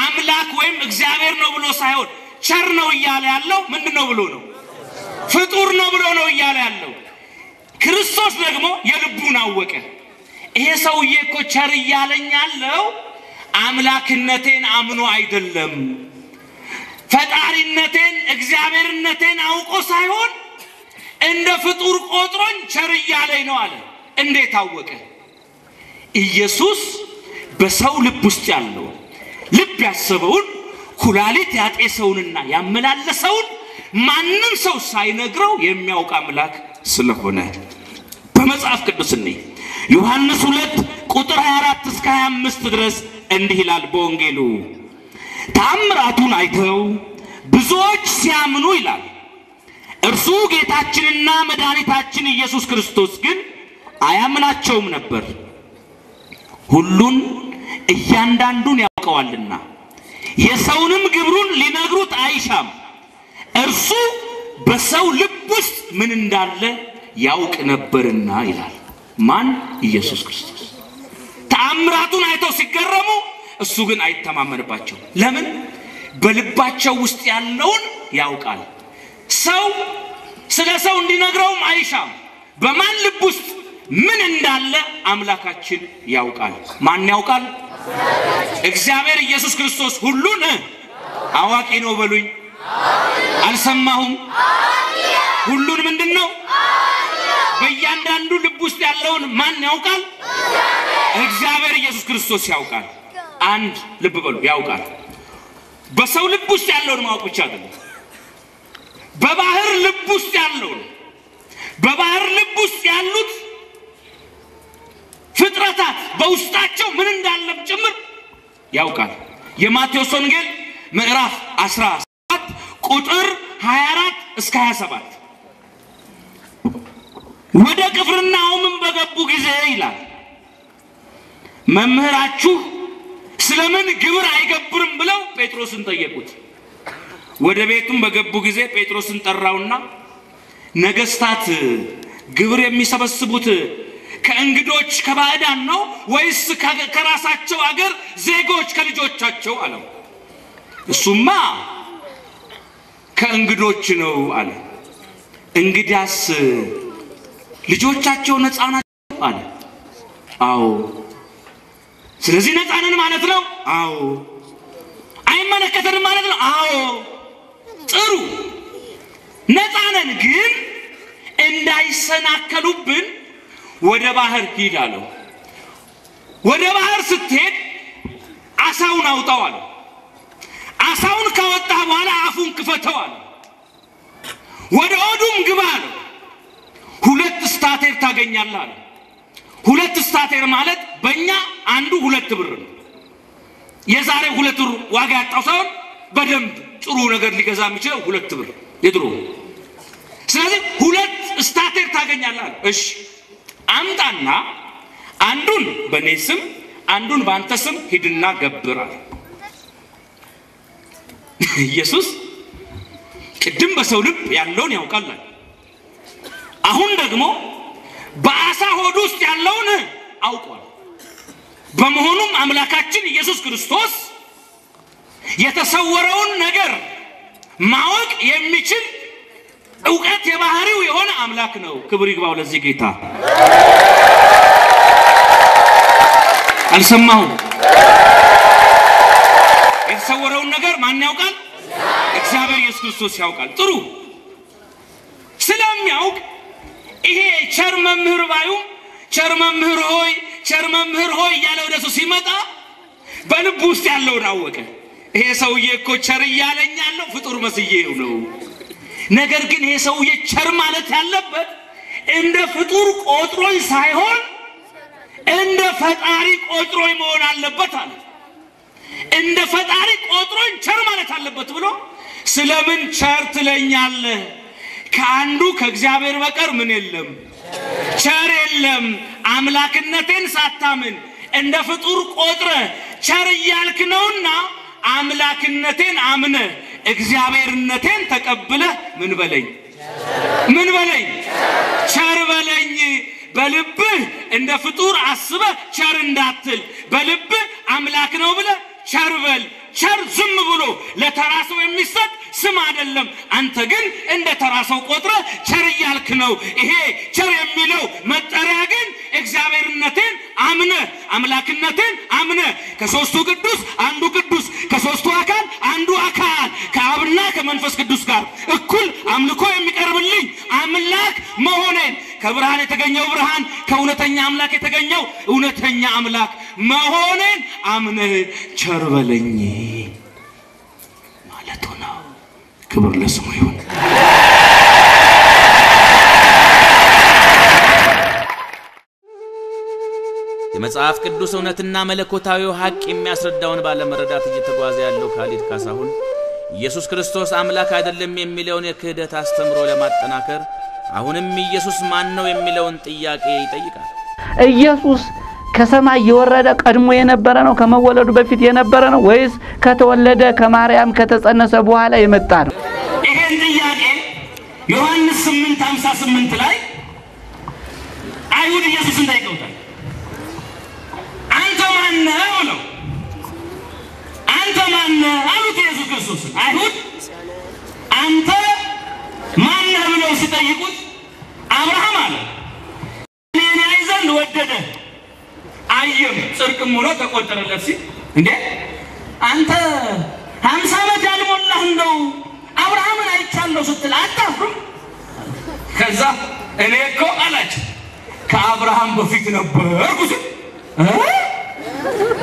[SPEAKER 1] አምላክ ወይም እግዚአብሔር ነው ብሎ ሳይሆን ቸር ነው እያለ ያለው ምንድን ነው ብሎ ነው? ፍጡር ነው ብሎ ነው እያለ ያለው። ክርስቶስ ደግሞ የልቡን አወቀ። ይሄ ሰውዬ እኮ ቸር እያለኝ ያለው አምላክነቴን አምኖ አይደለም፣ ፈጣሪነቴን እግዚአብሔርነቴን አውቆ ሳይሆን እንደ ፍጡር ቆጥሮኝ ቸር እያለኝ ነው አለ። እንዴት አወቀ? ኢየሱስ በሰው ልብ ውስጥ ያለውን ልብ ያሰበውን ኩላሊት ያጤሰውንና ያመላለሰውን ማንም ሰው ሳይነግረው የሚያውቅ አምላክ ስለሆነ በመጽሐፍ ቅዱስ እኔ ዮሐንስ ሁለት ቁጥር 24 እስከ 25 ድረስ እንዲህ ይላል በወንጌሉ። ታምራቱን አይተው ብዙዎች ሲያምኑ ይላል። እርሱ ጌታችንና መድኃኒታችን ኢየሱስ ክርስቶስ ግን አያምናቸውም ነበር ሁሉን እያንዳንዱን ያውቀዋልና የሰውንም ግብሩን ሊነግሩት አይሻም። እርሱ በሰው ልብ ውስጥ ምን እንዳለ ያውቅ ነበርና ይላል። ማን? ኢየሱስ ክርስቶስ። ተአምራቱን አይተው ሲገረሙ እሱ ግን አይተማመንባቸው። ለምን? በልባቸው ውስጥ ያለውን ያውቃል። ሰው ስለ ሰው እንዲነግረውም አይሻም። በማን ልብ ውስጥ ምን እንዳለ አምላካችን ያውቃል። ማን ያውቃል? እግዚአብሔር ኢየሱስ ክርስቶስ ሁሉን አዋቂ ነው በሉኝ። አልሰማሁም? ሁሉን ምንድን ነው በእያንዳንዱ ልብ ውስጥ ያለውን ማን ያውቃል? እግዚአብሔር ኢየሱስ ክርስቶስ ያውቃል። አንድ ልብ በሉ ያውቃል። በሰው ልብ ውስጥ ያለውን ማወቅ ብቻ አይደለም። በባህር ልብ ውስጥ ያለውን በባህር ልብ ውስጥ ያሉት ፍጥረታት በውስጣቸው ምን እንዳለም ጭምር ያውቃል የማቴዎስ ወንጌል ምዕራፍ 17 ቁጥር 24 እስከ 27 ወደ ቅፍርናሆምም በገቡ ጊዜ ይላል መምህራችሁ ስለምን ግብር አይገብርም? ብለው ጴጥሮስን ጠየቁት። ወደ ቤቱም በገቡ ጊዜ ጴጥሮስን ጠራውና ነገስታት ግብር የሚሰበስቡት ከእንግዶች ከባዕዳን ነው ወይስ ከራሳቸው አገር ዜጎች ከልጆቻቸው አለው እሱማ ከእንግዶች ነው አለ እንግዲያስ ልጆቻቸው ነፃ ናቸው አለ። አዎ። ስለዚህ ነፃ ነን ማለት ነው? አዎ። አይመለከተንም ማለት ነው? አዎ። ጥሩ ነፃ ነን፣ ግን እንዳይሰናከሉብን ወደ ባህር ሂድ አለው። ወደ ባህር ስትሄድ አሳውን አውጣው አለው። አሳውን ካወጣ በኋላ አፉን ክፈተው አለው። ወደ ሆዱም ግባ አለው። ሁለት ስታቴር ታገኛለህ አለው። ሁለት ስታቴር ማለት በእኛ አንዱ ሁለት ብር ነው። የዛሬ ሁለት ብር ዋጋ ያጣው ሳይሆን በደንብ ጥሩ ነገር ሊገዛ የሚችለው ሁለት ብር የድሮ። ስለዚህ ሁለት ስታቴር ታገኛለህ አለው። እሺ አምጣና አንዱን በእኔ ስም አንዱን በአንተ ስም ሂድና አለ። ኢየሱስ ቅድም በሰው ልብ ያለውን ያውቃል። አሁን ደግሞ በአሳ ሆድ ውስጥ ያለውን አውቋል። በመሆኑም አምላካችን ኢየሱስ ክርስቶስ የተሰወረውን ነገር ማወቅ የሚችል እውቀት የባህሪው የሆነ አምላክ ነው። ክብር ይግባው ለዚህ ጌታ። አልሰማሁም። የተሰወረውን ነገር ማን ያውቃል? እግዚአብሔር ኢየሱስ ክርስቶስ ያውቃል። ጥሩ ስለሚያውቅ ይሄ ቸር መምህር ባዩ ቸር መምህር ሆይ ቸር መምህር ሆይ እያለ ወደሱ ሲመጣ በልቡ ውስጥ ያለውን አወቀ። ይሄ ሰውዬ እኮ ቸር እያለኝ ያለው ፍጡር መስዬው ነው። ነገር ግን ይሄ ሰውዬ ቸር ማለት ያለበት እንደ ፍጡር ቆጥሮኝ ሳይሆን እንደ ፈጣሪ ቆጥሮኝ መሆን አለበት አለ። እንደ ፈጣሪ ቆጥሮኝ ቸር ማለት አለበት ብሎ ስለምን ቸር ትለኛለህ? ከአንዱ ከእግዚአብሔር በቀር ምን የለም፣ ቸር የለም። አምላክነቴን ሳታምን እንደ ፍጡር ቆጥረህ ቸር እያልክ ነውና አምላክነቴን አምነህ እግዚአብሔርነቴን ተቀብለህ ምን በለኝ ምን በለኝ ቸር በለኝ። በልብህ እንደ ፍጡር አስበህ ቸር እንዳትል፣ በልብህ አምላክ ነው ብለህ ቸር በል። ቸር ዝም ብሎ ለተራ ሰው የሚሰጥ ስም አይደለም። አንተ ግን እንደ ተራ ሰው ቆጥረህ ቸር እያልክ ነው። ይሄ ቸር የሚለው መጠሪያ ግን እግዚአብሔርነቴን አምነህ አምላክነቴን አምነህ ከሶስቱ ቅዱስ አንዱ ቅዱስ ከሶስቱ አካል አንዱ አካል ከአብና ከመንፈስ ቅዱስ ጋር እኩል አምልኮ የሚቀርብልኝ አምላክ መሆኔን ከብርሃን የተገኘው ብርሃን ከእውነተኛ አምላክ የተገኘው እውነተኛ አምላክ መሆኔን አምነህ ቸር በለኝ ማለቱ ነው። ክብር ለስሙ ይሁን።
[SPEAKER 8] የመጽሐፍ ቅዱስ እውነትና መለኮታዊው ሐቅ የሚያስረዳውን ባለመረዳት እየተጓዘ ያለው ካሊድ ካሳሁን ኢየሱስ ክርስቶስ አምላክ አይደለም የሚለውን የክህደት አስተምሮ ለማጠናከር አሁንም ኢየሱስ ማን ነው የሚለውን ጥያቄ ይጠይቃል።
[SPEAKER 2] ኢየሱስ ከሰማይ የወረደ ቀድሞ የነበረ ነው? ከመወለዱ በፊት የነበረ ነው ወይስ ከተወለደ ከማርያም ከተጸነሰ በኋላ የመጣ ነው?
[SPEAKER 1] ይሄን ጥያቄ ዮሐንስ 8 58 ላይ አይሁድ ኢየሱስን ጠይቀውታል። አንተ ማነህ ብለው አንተ ማነህ አሉት ኢየሱስ ክርስቶስን። አይሁድ አንተ ማነህ ብለው ሲጠይቁት አብርሃም አለ እኔን ያይ ዘንድ ወደደ አየም ጽድቅም ሆኖ ተቆጠረለት ሲል እንዴ አንተ ሀምሳ ዓመት ያልሞላህ እንደው አብርሃምን አይቻለሁ ስትል አታፍርም? ከዛ እኔ እኮ አላቸው ከአብርሃም በፊት ነበርኩ ሲል?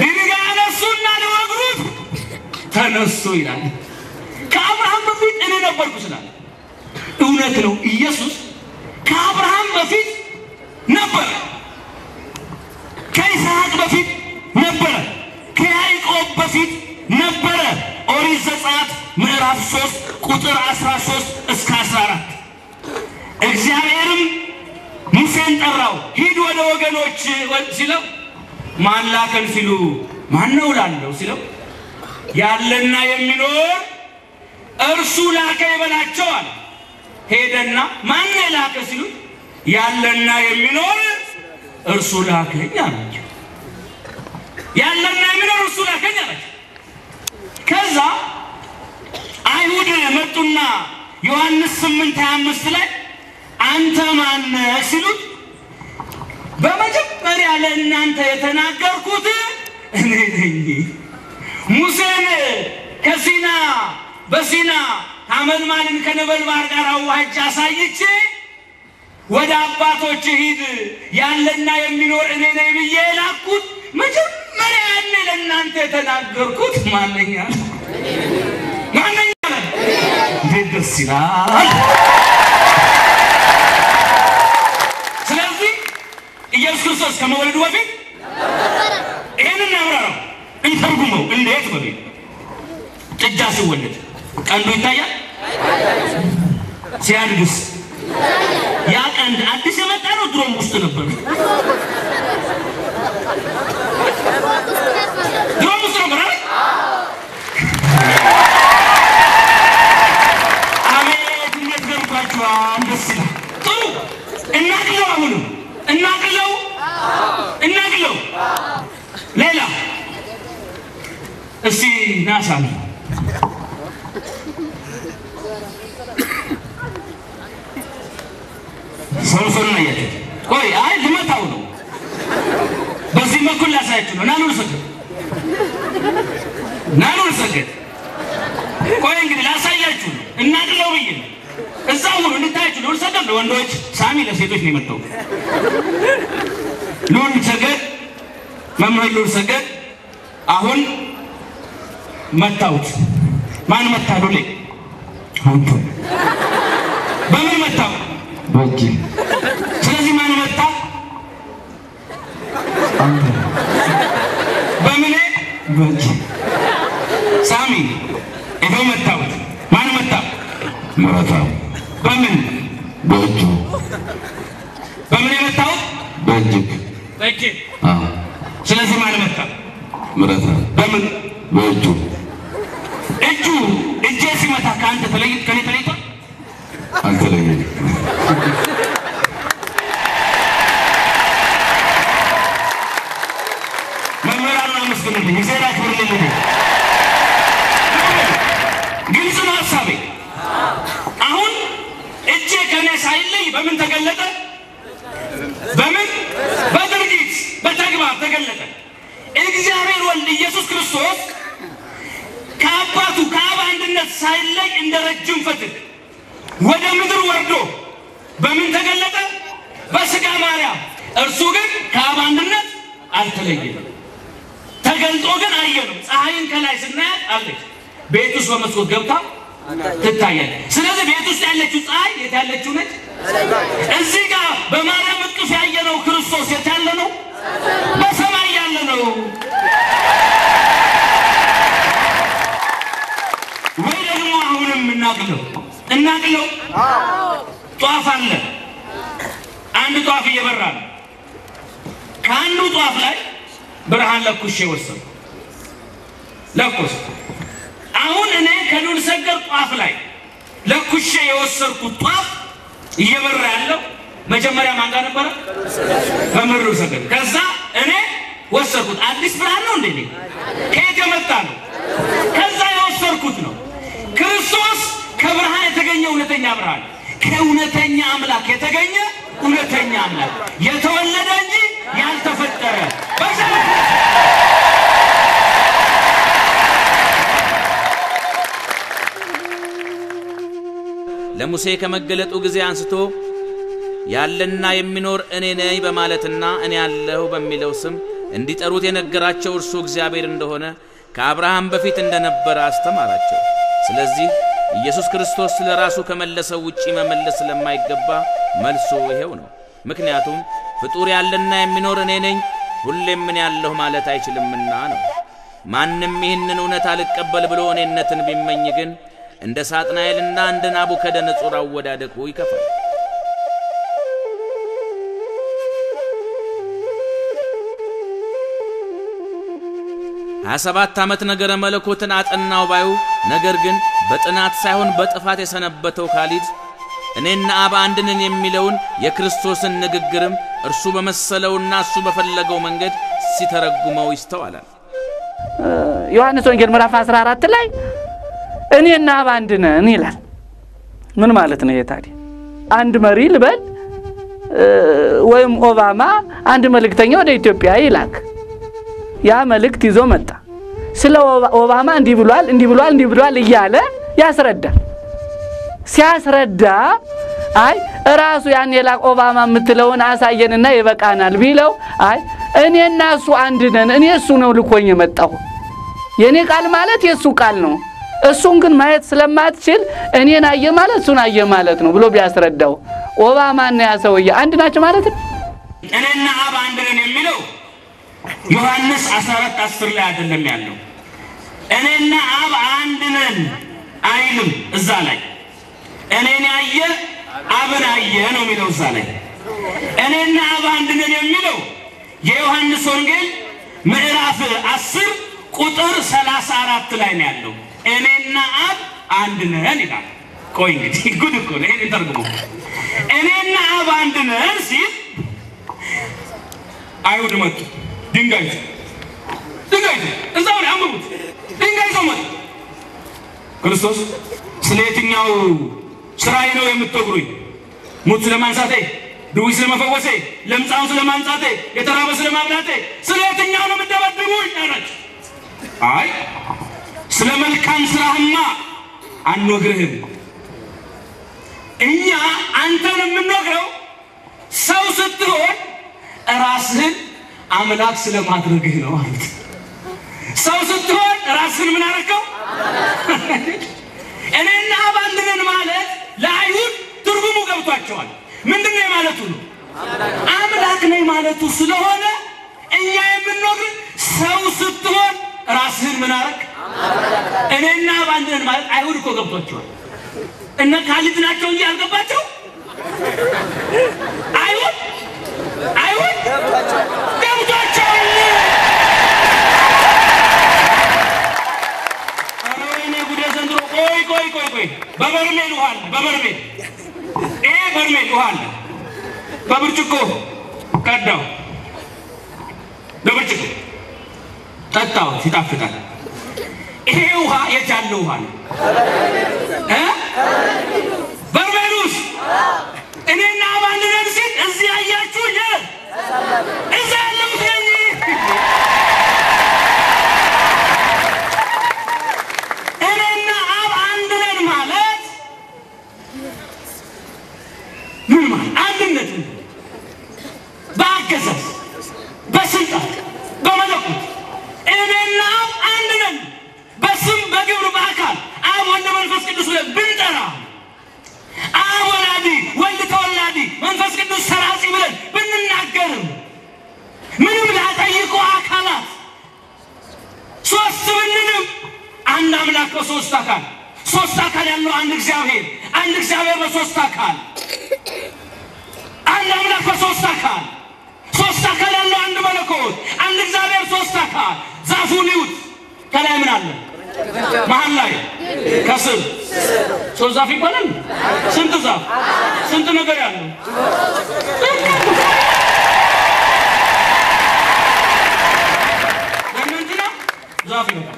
[SPEAKER 1] ድንጋይ አነሱና ሊወግሩት ተነሱ ይላል። ከአብርሃም በፊት እኔ ነበርኩ ስላለ እውነት ነው። ኢየሱስ ከአብርሃም በፊት ነበረ። ከይስሐቅ በፊት ነበረ። ከያዕቆብ በፊት ነበረ። ኦሪት ዘጸአት ምዕራፍ 3 ቁጥር 13 እስከ 14 እግዚአብሔርም ሙሴን ጠራው፣ ሂድ ወደ ወገኖች ሲለው ማን ላከን ሲሉ ማን ነው ላለው ሲለው ያለና የሚኖር እርሱ ላከ ይበላቸው አለ። ሄደና ማን ላከ ሲሉት ያለና የሚኖር እርሱ ላከኝ አላቸው። ያለና የሚኖር እርሱ ላከኝ አላቸው። ከዛ አይሁድ መጡና ዮሐንስ 8 25 ላይ አንተ ማነህ ሲሉት በመጀመሪያ ለእናንተ የተናገርኩት እኔ ነኝ። ሙሴን ከሲና በሲና ሐመልማልን ከነበልባል ጋር አዋጅ አሳይቼ ወደ አባቶች ሂድ ያለና የሚኖር እኔ ነኝ ብዬ የላኩት መጀመሪያ ያኔ ለእናንተ የተናገርኩት ማነኛል ማነኛል። እንዴት ደስ ይላል! ስለዚህ ኢየሱስ ክርስቶስ ከመወለዱ በፊት ይህንን አብራራው እንተርጉመው። እንዴት በቤት ጥጃ ሲወለድ ቀንዱ ይታያል። ሲያድግስ ያ ቀንድ አዲስ የመጣ ነው፣ ድሮም ውስጥ ነበር። ድሮም ውስጥ ነበር? አቤት እንዴት ገብቷችኋል! ደስ ይላል። ጥሩ እናቅለው፣ ሌላ እስቲ ናሳ ነው ቆይ አይ ልመታው ነው። በዚህ በኩል ላሳያችሁ ነው። ናኑ ልሰገድ፣ ናኑ ልሰገድ። ቆይ እንግዲህ ላሳያችሁ ነው። እናቅለው ብዬ ነው። እዛ ሁሉ እንታያችሁ ነው። ልሰገድ ለወንዶች፣ ሳሚ ለሴቶች ነው የመጣው። ልዑል ሰገድ፣ መምህር ልዑል ሰገድ። አሁን መታውት። ማን መታ? ዶሌ አንተ። በምን መታው? በእጅ። ስለዚህ ማን መታ? አንተ። በምን? በእጅ። ሳሚ ይኸው መታውት። ማን መታ? መታው። በምን? በእጁ። በምን የመታውት? በእጅግ። በእጅ። ስለዚህ ማን መታ? ምረታ። በምን? በእጁ። እጁ እጄ ሲመታ ከአንተ ተለይ ከኔ ተለይቷል? አልተለየም። መምህራኑን አመስግኑልኝ፣ እግዚአብሔር ያክብርልኝ። ግልጽ ነው ሀሳቤ። አሁን እጄ ከኔ ሳይለይ በምን ተገለጠ? በምን? በድርጊት በተግባር ተገለጠ። እግዚአብሔር ወልድ ኢየሱስ ክርስቶስ ከአባቱ ከአብ አንድነት ሳይለይ እንደ ረጅም ፈትል ወደ ምድር ወርዶ በምን ተገለጠ? በስጋ ማርያም። እርሱ ግን ከአብ አንድነት አልተለየም። ተገልጦ ግን አየነው። ፀሐይን ከላይ ስናያት አለች፣ ቤት ውስጥ በመስኮት ገብታ ትታያለች። ስለዚህ ቤት ውስጥ ያለችው ፀሐይ የት ያለችው ነች? እዚህ ጋር በማርያም እቅፍ ያየነው ክርስቶስ የት ያለ ነው? በሰማይ ያለ ነው። ወይ ደግሞ አሁንም እናቅለው እናቅለው ጧፍ አለ። አንድ ጧፍ እየበራ ነው። ከአንዱ ጧፍ ላይ ብርሃን ለኩሼ ወሰድኩ፣ ለኩስ። አሁን እኔ ከልዑል ሰገድ ጧፍ ላይ ለኩሼ የወሰድኩት ጧፍ እየበራ ያለው መጀመሪያ ማን ጋር ነበረ? ልዑል ሰገድ። ከዛ እኔ ወሰድኩት። አዲስ ብርሃን ነው እንዴ? ከየት የመጣ ነው? ከዛ የወሰድኩት ነው። ክርስቶስ ከብርሃን የተገኘ እውነተኛ ብርሃን፣ ከእውነተኛ አምላክ የተገኘ እውነተኛ አምላክ፣ የተወለደ እንጂ ያልተፈጠረ
[SPEAKER 8] ለሙሴ ከመገለጡ ጊዜ አንስቶ ያለና የሚኖር እኔ ነኝ በማለትና እኔ ያለሁ በሚለው ስም እንዲጠሩት የነገራቸው እርሱ እግዚአብሔር እንደሆነ ከአብርሃም በፊት እንደነበረ አስተማራቸው። ስለዚህ ኢየሱስ ክርስቶስ ስለ ራሱ ከመለሰው ውጪ መመለስ ስለማይገባ መልሱ ይሄው ነው። ምክንያቱም ፍጡር ያለና የሚኖር እኔ ነኝ ሁሌም ምን ያለሁ ማለት አይችልምና ነው። ማንም ይህንን እውነት አልቀበል ብሎ እኔነትን ቢመኝ ግን እንደ ሳጥናኤልና እንደ ናቡከደነጾር አወዳደቁ ይከፋል። ሀያ ሰባት ዓመት ነገረ መለኮትን አጠናው ባዩ ነገር ግን በጥናት ሳይሆን በጥፋት የሰነበተው ካሊድ እኔና አብ አንድ ነን የሚለውን የክርስቶስን ንግግርም እርሱ በመሰለውና እሱ በፈለገው መንገድ ሲተረጉመው ይስተዋላል።
[SPEAKER 2] ዮሐንስ ወንጌል ምዕራፍ 14 ላይ እኔና አብ አንድ ይላል። ምን ማለት ነው ታዲያ? አንድ መሪ ልበል ወይም ኦባማ አንድ መልእክተኛ ወደ ኢትዮጵያ ይላክ። ያ መልእክት ይዞ መጣ። ስለ ኦባማ እንዲህ ብሏል፣ እንዲህ ብሏል፣ እንዲህ ብሏል እያለ ያስረዳል። ሲያስረዳ አይ እራሱ ያን የላክ ኦባማ የምትለውን አሳየንና ይበቃናል ቢለው አይ እኔና እሱ አንድ ነን፣ እኔ እሱ ነው ልኮኝ የመጣሁ የእኔ ቃል ማለት የእሱ ቃል ነው። እሱን ግን ማየት ስለማትችል እኔን አየ ማለት እሱን አየ ማለት ነው ብሎ ቢያስረዳው ኦባማና ያ ሰውዬ አንድ ናቸው ማለት ነው።
[SPEAKER 1] እኔና አብ አንድ ነን የሚለው ዮሐንስ 14 10 ላይ አይደለም ያለው። እኔና አብ አንድ ነን አይልም እዛ ላይ። እኔን ያየ አብን አየ ነው የሚለው እዛ ላይ። እኔና አብ አንድ ነን የሚለው የዮሐንስ ወንጌል ምዕራፍ 10 ቁጥር 34 ላይ ነው ያለው። እኔና አብ አንድ ነን ይላል። ቆይ እንግዲህ ጉድ እኮ ነው። ይሄን ተርጉሙ። እኔና አብ አንድ ነን ሲል አይሁድ መጡ። ድንጋይ ድንጋይ እዛው ላይ አንብቡት። ድንጋይ ይዘው መጡ። ክርስቶስ ስለ የትኛው ስራዬ ነው የምትወግሩኝ? ሙት ስለማንሳቴ፣ ድውይ ስለመፈወሴ፣ ለምጻም ስለማንጻቴ፣ የተራበ ስለማብላቴ፣ ስለ የትኛው ነው የምትደበድቡኝ አላቸው። አይ ስለ መልካም ስራህማ አንወግርህም። እኛ አንተን የምንወግረው ሰው ስትሆን ራስህን አምላክ ስለማድረግህ ነው ማለት ሰው ስትሆን ራስህን ምን አደረገው? እኔና አብ ነን ማለት ለአይሁድ ትርጉሙ ገብቷቸዋል። ምንድን ነው ማለቱ ነው? አምላክ ነኝ ማለቱ ስለሆነ እኛ የምንወግር ሰው ስትሆን ራስህን ምን አረግ? እኔና አብ ነን ማለት አይሁድ እኮ ገብቷቸዋል። እነ ካሊድ ናቸው እንጂ አልገባቸው አይሁድ አይሁድ ቆይ በበርሜል ውሃ አለ። በበርሜል ይሄ በርሜል ውሃ አለ። በብርጭቆ ቀዳው፣ በብርጭቆ ጠጣው፣ ይጣፍጣል። ይሄ ውሃ የት ያለ ውሃ ነው? በርሜል እኔና አብ አንድ ነን ሲል እዚህ አያችሁ እዛ ያለሁት ነኝ። እኔና አብ አንድ ነን ማለት ምን ማለት? አንድነት በአገዛዝ በስልጣን በመለኮት። እኔና አንድ ነን። በስም በግብር በአካል አብ ወልድ መንፈስ ቅዱስ ብለን ብንጠራ አብ ወላዲ ወልድ ተወላዲ መንፈስ ቅዱስ ሰራጺ ብለን ብንናገርም ምንም ላጠይቁ አካላት ሶስት ብንልም አንድ አምላክ በሶስት አካል ሶስት አካል ያለው አንድ እግዚአብሔር። አንድ እግዚአብሔር በሶስት አካል። አንድ አምላክ በሶስት አካል። ሶስት አካል ያለው አንድ መለኮት። አንድ እግዚአብሔር ሶስት አካል። ዛፉ ሊውጥ ከላይ ምን አለ? መሀል ላይ። ከስር። ሶስት ዛፍ ይባላል። ስንት ዛፍ? ስንት ነገር ያለው? ዛፍ ይበቃል።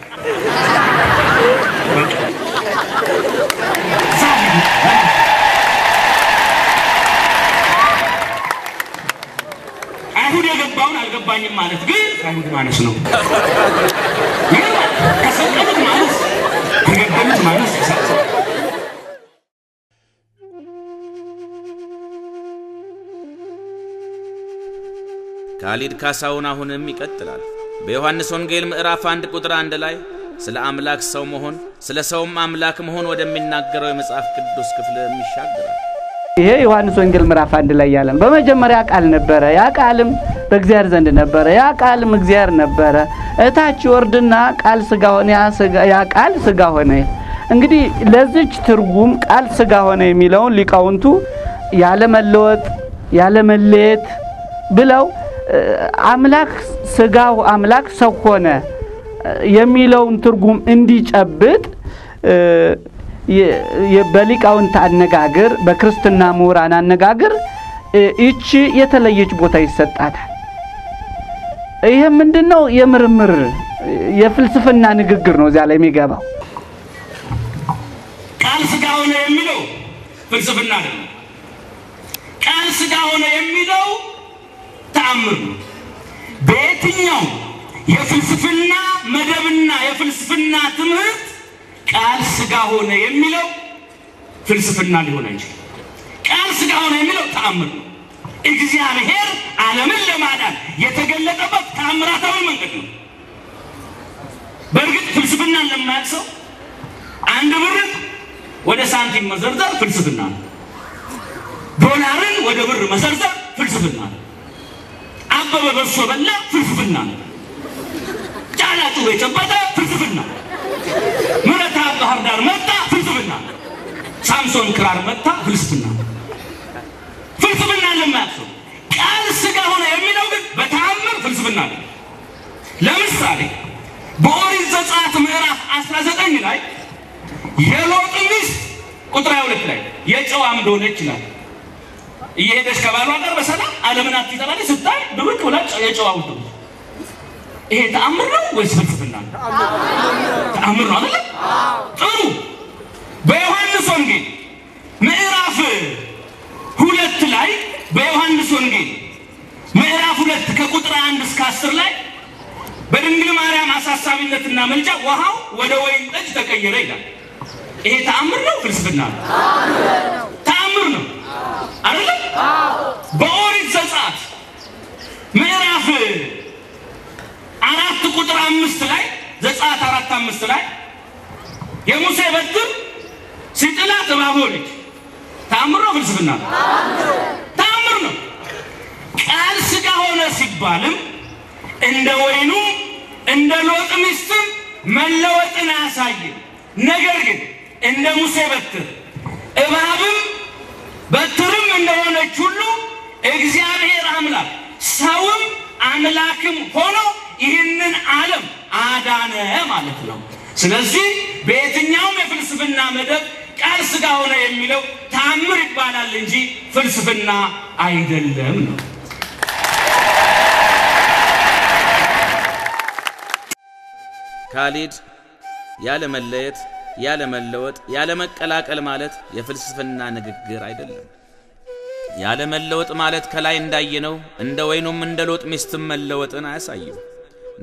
[SPEAKER 1] አይሁድ የገባውን አልገባኝም ማለት ግን አይሁድ ማነስ ነው። ከሰቀሉት ማነስ ከገደሉት ማነስ
[SPEAKER 8] ካሊድ ካሳውን አሁንም ይቀጥላል። በዮሐንስ ወንጌል ምዕራፍ አንድ ቁጥር አንድ ላይ ስለ አምላክ ሰው መሆን ስለ ሰውም አምላክ መሆን ወደሚናገረው የመጽሐፍ ቅዱስ ክፍልም ይሻገራል።
[SPEAKER 2] ይሄ ዮሐንስ ወንጌል ምዕራፍ አንድ ላይ ያለን በመጀመሪያ ቃል ነበረ፣ ያ ቃልም በእግዚአብሔር ዘንድ ነበረ፣ ያ ቃልም እግዚአብሔር ነበረ። እታች ወርድና ቃል ስጋ ሆነ፣ ያ ቃል ስጋ ሆነ። እንግዲህ ለዚች ትርጉም ቃል ስጋ ሆነ የሚለውን ሊቃውንቱ ያለመለወጥ ያለመለየት ብለው አምላክ ስጋ አምላክ ሰው ሆነ የሚለውን ትርጉም እንዲጨብጥ በሊቃውንት አነጋገር በክርስትና ምሁራን አነጋገር ይቺ የተለየች ቦታ ይሰጣታል። ይሄ ምንድን ነው? የምርምር የፍልስፍና ንግግር ነው እዚያ ላይ የሚገባው።
[SPEAKER 1] ቃል ስጋ ሆነ የሚለው ፍልስፍና አይደለም። ስጋ ሆነ የሚለው ተአምር ነው። በየትኛው የፍልስፍና መደብና የፍልስፍና ትምህርት ቃል ስጋ ሆነ የሚለው ፍልስፍና ሊሆን አይችልም። ቃል ስጋ ሆነ የሚለው ተአምር ነው። እግዚአብሔር ዓለምን ለማዳን የተገለጠበት ተአምራታዊ መንገድ ነው። በእርግጥ ፍልስፍናን ለማያውቅ ሰው አንድ ብርን ወደ ሳንቲም መዘርዘር ፍልስፍና ነው። ዶላርን ወደ ብር መዘርዘር ፍልስፍና ነው። አበበ በሶ በላ ፍልስፍና ነው። ጫላ ጩቤ ጨበጠ ፍልስፍና ምረትአብ ባህር ዳር መጣ ፍልስፍና። ሳምሶን ክራር መታ ፍልስፍና። ፍልስፍና ሰው ቃል ስጋ ሆነ የሚለው ግን በተአምር ፍልስፍና ነው። ለምሳሌ በኦሪት ዘጸአት ምዕራፍ 19 ላይ የሎጥ ሚስት ቁጥር 22 ላይ የጨው አምድ ይላል። እየሄደች ከባሏ ጋር በሰላም ዓለምን አትጠላለች ስታይ ድብቅ ብላ የጨው አምድ ይሄ ተአምር ነው ወይስ ፍልስፍና? ተአምር ነው አይደል? ጥሩ። በዮሐንስ ወንጌል ምዕራፍ ሁለት ላይ በዮሐንስ ወንጌል ምዕራፍ ሁለት ከቁጥር አንድ እስከ አስር ላይ በድንግል ማርያም አሳሳቢነትና መልጃ ውሃው ወደ ወይን ጠጅ ተቀየረ ይላል። ይሄ ተአምር ነው ፍልስፍና ነው? ተአምር ነው አይደለ? በኦሪት ዘጸአት ምዕራፍ አራት ቁጥር አምስት ላይ ዘጸአት አራት አምስት ላይ የሙሴ በትር ሲጥላት እባብ ሆነች። ተአምር ነው ፍልስፍና ነው? ተአምር ነው። ቃል ስጋ ሆነ ሲባልም እንደ ወይኑ እንደ ሎጥ ሚስትም መለወጥን አያሳይም። ነገር ግን እንደ ሙሴ በትር እባብም በትርም እንደሆነች ሁሉ እግዚአብሔር አምላክ ሰውም አምላክም ሆኖ ይህንን ዓለም አዳነ ማለት ነው። ስለዚህ በየትኛውም የፍልስፍና መደብ ቃል ስጋ ሆነ የሚለው ተአምር ይባላል እንጂ ፍልስፍና አይደለም ነው።
[SPEAKER 8] ካሊድ ያለ መለየት፣ ያለ መለወጥ፣ ያለ መቀላቀል ማለት የፍልስፍና ንግግር አይደለም። ያለ መለወጥ ማለት ከላይ እንዳየነው እንደ ወይኑም እንደ ሎጥ ሚስትም መለወጥን አያሳይም።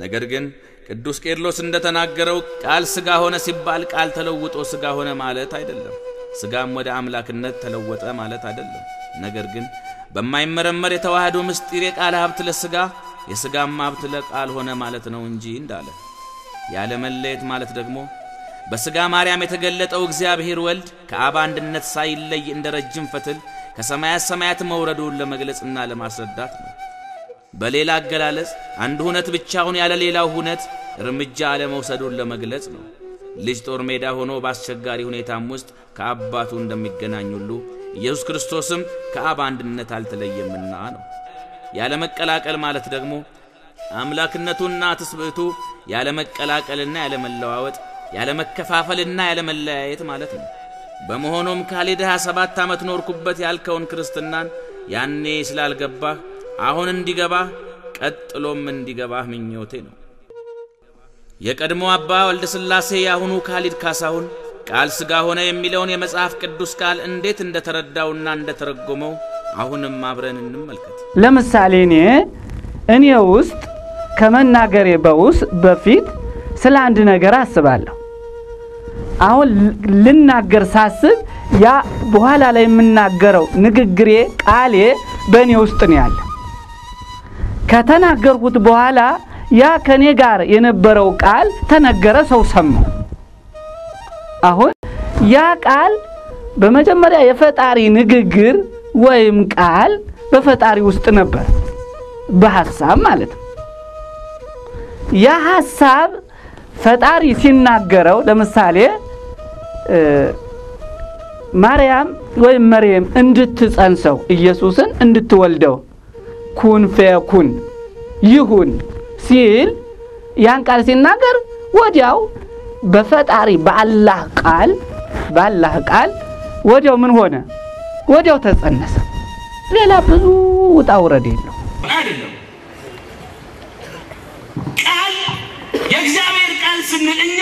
[SPEAKER 8] ነገር ግን ቅዱስ ቄርሎስ እንደተናገረው ቃል ሥጋ ሆነ ሲባል ቃል ተለውጦ ሥጋ ሆነ ማለት አይደለም። ሥጋም ወደ አምላክነት ተለወጠ ማለት አይደለም። ነገር ግን በማይመረመር የተዋህዶ ምስጢር የቃል ሀብት ለሥጋ የሥጋም ሀብት ለቃል ሆነ ማለት ነው እንጂ እንዳለ ያለ መለየት ማለት ደግሞ በሥጋ ማርያም የተገለጠው እግዚአብሔር ወልድ ከአብ አንድነት ሳይለይ እንደ ረጅም ፈትል ከሰማያት ሰማያት መውረዱን ለመግለጽና ለማስረዳት ነው። በሌላ አገላለጽ አንድ ሁነት ብቻውን ያለ ሌላው ሁነት እርምጃ አለመውሰዱን ለመግለጽ ነው። ልጅ ጦር ሜዳ ሆኖ በአስቸጋሪ ሁኔታም ውስጥ ከአባቱ እንደሚገናኝ ሁሉ ኢየሱስ ክርስቶስም ከአብ አንድነት አልተለየምና ነው። ያለ መቀላቀል ማለት ደግሞ አምላክነቱና ትስብእቱ ያለ መቀላቀልና ያለ መለዋወጥ ያለ መከፋፈልና ያለ መለያየት ማለት ነው። በመሆኑም ካሌድ 27 ዓመት ኖርኩበት ያልከውን ክርስትናን ያኔ ስላልገባህ አሁን እንዲገባህ ቀጥሎም እንዲገባህ ምኞቴ ነው። የቀድሞ አባ ወልደ ሥላሴ የአሁኑ ካሊድ ካሳሁን ቃል ሥጋ ሆነ የሚለውን የመጽሐፍ ቅዱስ ቃል እንዴት እንደተረዳውና እንደተረጎመው አሁንም አብረን እንመልከት።
[SPEAKER 2] ለምሳሌ እኔ እኔ ውስጥ ከመናገሬ በውስ በፊት ስለ አንድ ነገር አስባለሁ። አሁን ልናገር ሳስብ ያ በኋላ ላይ የምናገረው ንግግሬ ቃሌ በእኔ ውስጥ ነው ያለ። ከተናገርኩት በኋላ ያ ከኔ ጋር የነበረው ቃል ተነገረ፣ ሰው ሰማው። አሁን ያ ቃል በመጀመሪያ የፈጣሪ ንግግር ወይም ቃል በፈጣሪ ውስጥ ነበር፣ በሐሳብ ማለት ነው። ያ ሐሳብ ፈጣሪ ሲናገረው ለምሳሌ ማርያም ወይም መርየም እንድትጸንሰው ኢየሱስን እንድትወልደው ኩን ፈኩን ይሁን ሲል ያን ቃል ሲናገር ወዲያው በፈጣሪ በአላህ ቃል በአላህ ቃል ወዲያው ምን ሆነ? ወዲያው ተጸነሰ። ሌላ ብዙ ውጣ ውረድ የለው።
[SPEAKER 1] ቃል የእግዚአብሔር ቃል ስንል እኛ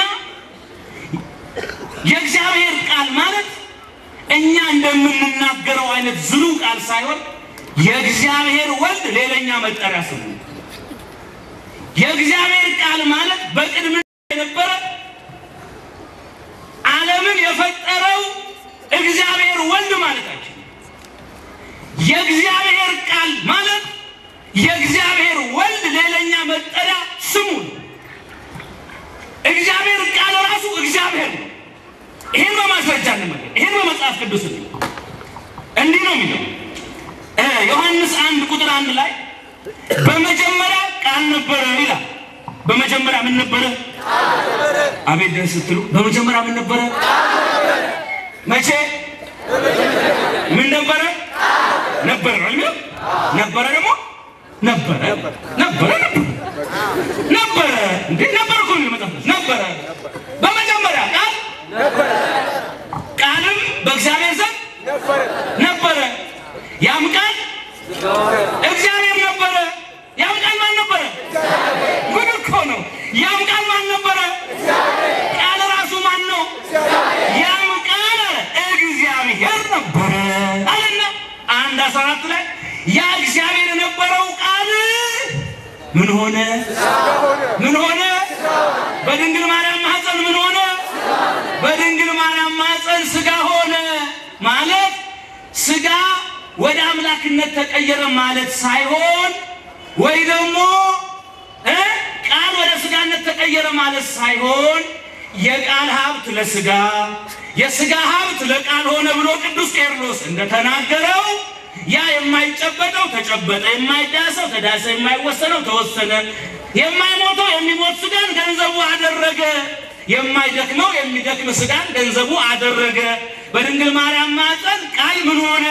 [SPEAKER 1] የእግዚአብሔር ቃል ማለት እኛ እንደምንናገረው አይነት ዝሉ ቃል ሳይሆን የእግዚአብሔር ወልድ ሌላኛ መጠሪያ ስሙ የእግዚአብሔር ቃል ማለት በቅድም የነበረ ዓለምን የፈጠረው እግዚአብሔር ወልድ ማለታችን። የእግዚአብሔር ቃል ማለት የእግዚአብሔር ወልድ ሌላኛ መጠሪያ ስሙ ነው። እግዚአብሔር ቃል ራሱ እግዚአብሔር ነው። ይህን በማስረጃ እንመለከት። ይህን በመጽሐፍ ቅዱስ እንዲህ ነው የሚለው ዮሐንስ አንድ ቁጥር አንድ ላይ በመጀመሪያ ቃል ነበረ ይላል። በመጀመሪያ ምን ነበረ? አቤት ደስ ስትሉ። በመጀመሪያ ምን ነበረ? መቼ? ምን ነበረ? ነበረ ነው ነበረ ደግሞ ነበረ ነበረ ነበረ ነበረ ነበረ። ቃል ቃልም በእግዚአብሔር ዘንድ ነበረ። ያም ቃል እግዚአብሔር ነበረ። ያም ቃል ማን ነበረ? ጉድ እኮ ነው። ያም ቃል ማን ነበረ? ቃል ራሱ ማን ነው? ያም ቃል እግዚአብሔር ነበረ አለና አንድ አስራ አራት ላይ ያ እግዚአብሔር የነበረው ቃል ምን ሆነ? ምን ሆነ? በድንግል ማርያም ማኅፀን ምን ሆነ? በድንግል ማርያም ማኅፀን ስጋ ሆነ ማለት ስጋ ወደ አምላክነት ተቀየረ ማለት ሳይሆን ወይ ደግሞ ቃል ወደ ስጋነት ተቀየረ ማለት ሳይሆን የቃል ሀብት ለስጋ የስጋ ሀብት ለቃል ሆነ ብሎ ቅዱስ ቄርሎስ እንደተናገረው ያ የማይጨበጠው ተጨበጠ፣ የማይዳሰው ተዳሰ፣ የማይወሰነው ተወሰነ፣ የማይሞተው የሚሞት ስጋን ገንዘቡ አደረገ፣ የማይደክመው የሚደክም ስጋን ገንዘቡ አደረገ። በድንግል ማርያም ማኅፀን ቃል ምን ሆነ?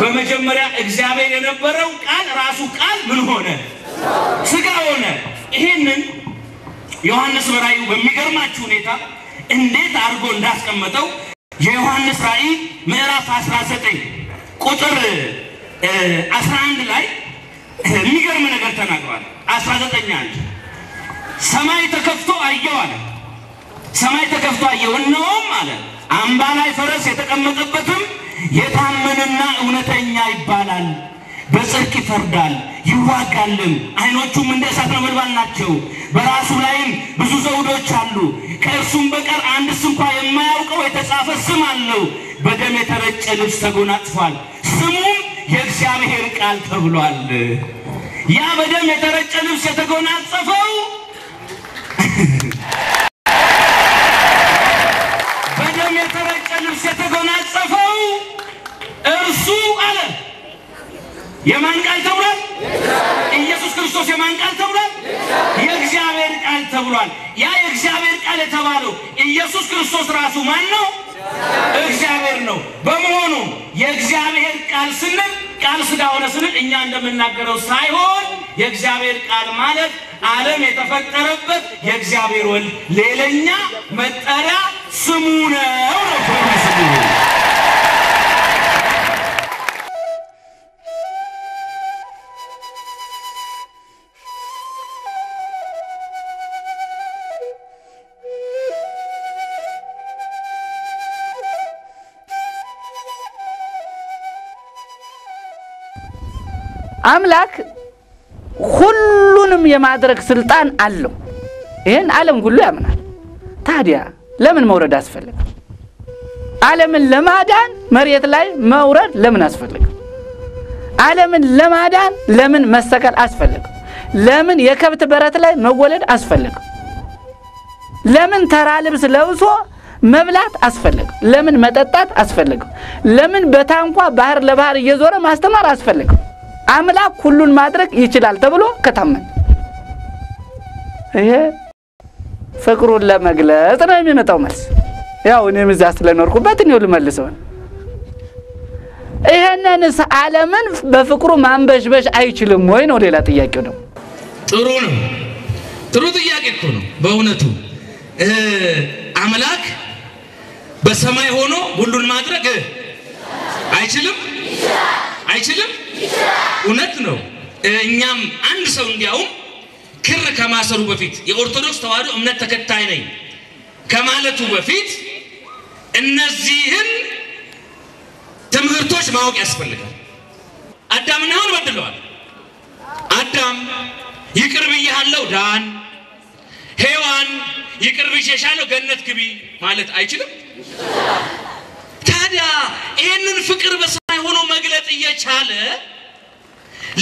[SPEAKER 1] በመጀመሪያ እግዚአብሔር የነበረው ቃል ራሱ ቃል ምን ሆነ? ስጋ ሆነ። ይሄንን ዮሐንስ በራእዩ በሚገርማችሁ ሁኔታ እንዴት አድርጎ እንዳስቀመጠው የዮሐንስ ራእይ ምዕራፍ 19 ቁጥር እ 11 ላይ የሚገርም ነገር ተናግሯል። 19 አንድ ሰማይ ተከፍቶ አየው አለ። ሰማይ ተከፍቶ አየው፣ እነሆም አለ አምባ ላይ ፈረስ የተቀመጠበትም የታመነና እውነተኛ ይባላል፣ በጽድቅ ይፈርዳል ይዋጋልም፣ ዓይኖቹም እንደ እሳት ነበልባል ናቸው። በራሱ ላይም ብዙ ዘውዶች አሉ። ከእርሱም በቀር አንድስ እንኳ የማያውቀው የተጻፈ ስም አለው። በደም የተረጨ ልብስ ተጎናጽፏል፣ ስሙም የእግዚአብሔር ቃል ተብሏል። ያ በደም የተረጨ ልብስ የተጎናጸፈው የማን ቃል ተብሏል? ኢየሱስ ክርስቶስ የማን ቃል ተብሏል? የእግዚአብሔር ቃል ተብሏል። ያ የእግዚአብሔር ቃል የተባለው ኢየሱስ ክርስቶስ ራሱ ማን ነው? እግዚአብሔር ነው። በመሆኑ የእግዚአብሔር ቃል ስንል ቃል ሥጋ ሆነ ስንል እኛ እንደምናገረው ሳይሆን የእግዚአብሔር ቃል ማለት ዓለም የተፈጠረበት የእግዚአብሔር ወልድ ሌላኛ መጠሪያ ስሙ ነው ነው
[SPEAKER 2] አምላክ ሁሉንም የማድረግ ስልጣን አለው። ይህን ዓለም ሁሉ ያምናል። ታዲያ ለምን መውረድ አስፈለገ? ዓለምን ለማዳን መሬት ላይ መውረድ ለምን አስፈለገ? ዓለምን ለማዳን ለምን መሰቀል አስፈለገ? ለምን የከብት በረት ላይ መወለድ አስፈለገ? ለምን ተራ ልብስ ለብሶ መብላት አስፈለገ? ለምን መጠጣት አስፈለገ? ለምን በታንኳ ባህር ለባህር እየዞረ ማስተማር አስፈለገ? አምላክ ሁሉን ማድረግ ይችላል ተብሎ ከታመነ ይሄ ፍቅሩን ለመግለጽ ነው የሚመጣው መልስ። ያው እኔም እዛ ስለኖርኩበት እኔው ልመልሰው ነው። ይሄንንስ ዓለምን በፍቅሩ ማንበሽበሽ አይችልም ወይ ነው ሌላ ጥያቄው ደግሞ።
[SPEAKER 1] ጥሩ ነው። ጥሩ ጥያቄ እኮ ነው በእውነቱ አምላክ በሰማይ ሆኖ ሁሉን ማድረግ አይችልም አይችልም? እውነት ነው። እኛም አንድ ሰው እንዲያውም ክር ከማሰሩ በፊት የኦርቶዶክስ ተዋሕዶ እምነት ተከታይ ነኝ ከማለቱ በፊት እነዚህን ትምህርቶች ማወቅ ያስፈልጋል። አዳምና ሔዋን በድለዋል። አዳም ይቅር ብዬሃለሁ ዳን፣ ሔዋን ይቅር ብዬሻለሁ ገነት ግቢ ማለት አይችልም። ታዲያ ይህንን ፍቅር ሆኖ መግለጥ እየቻለ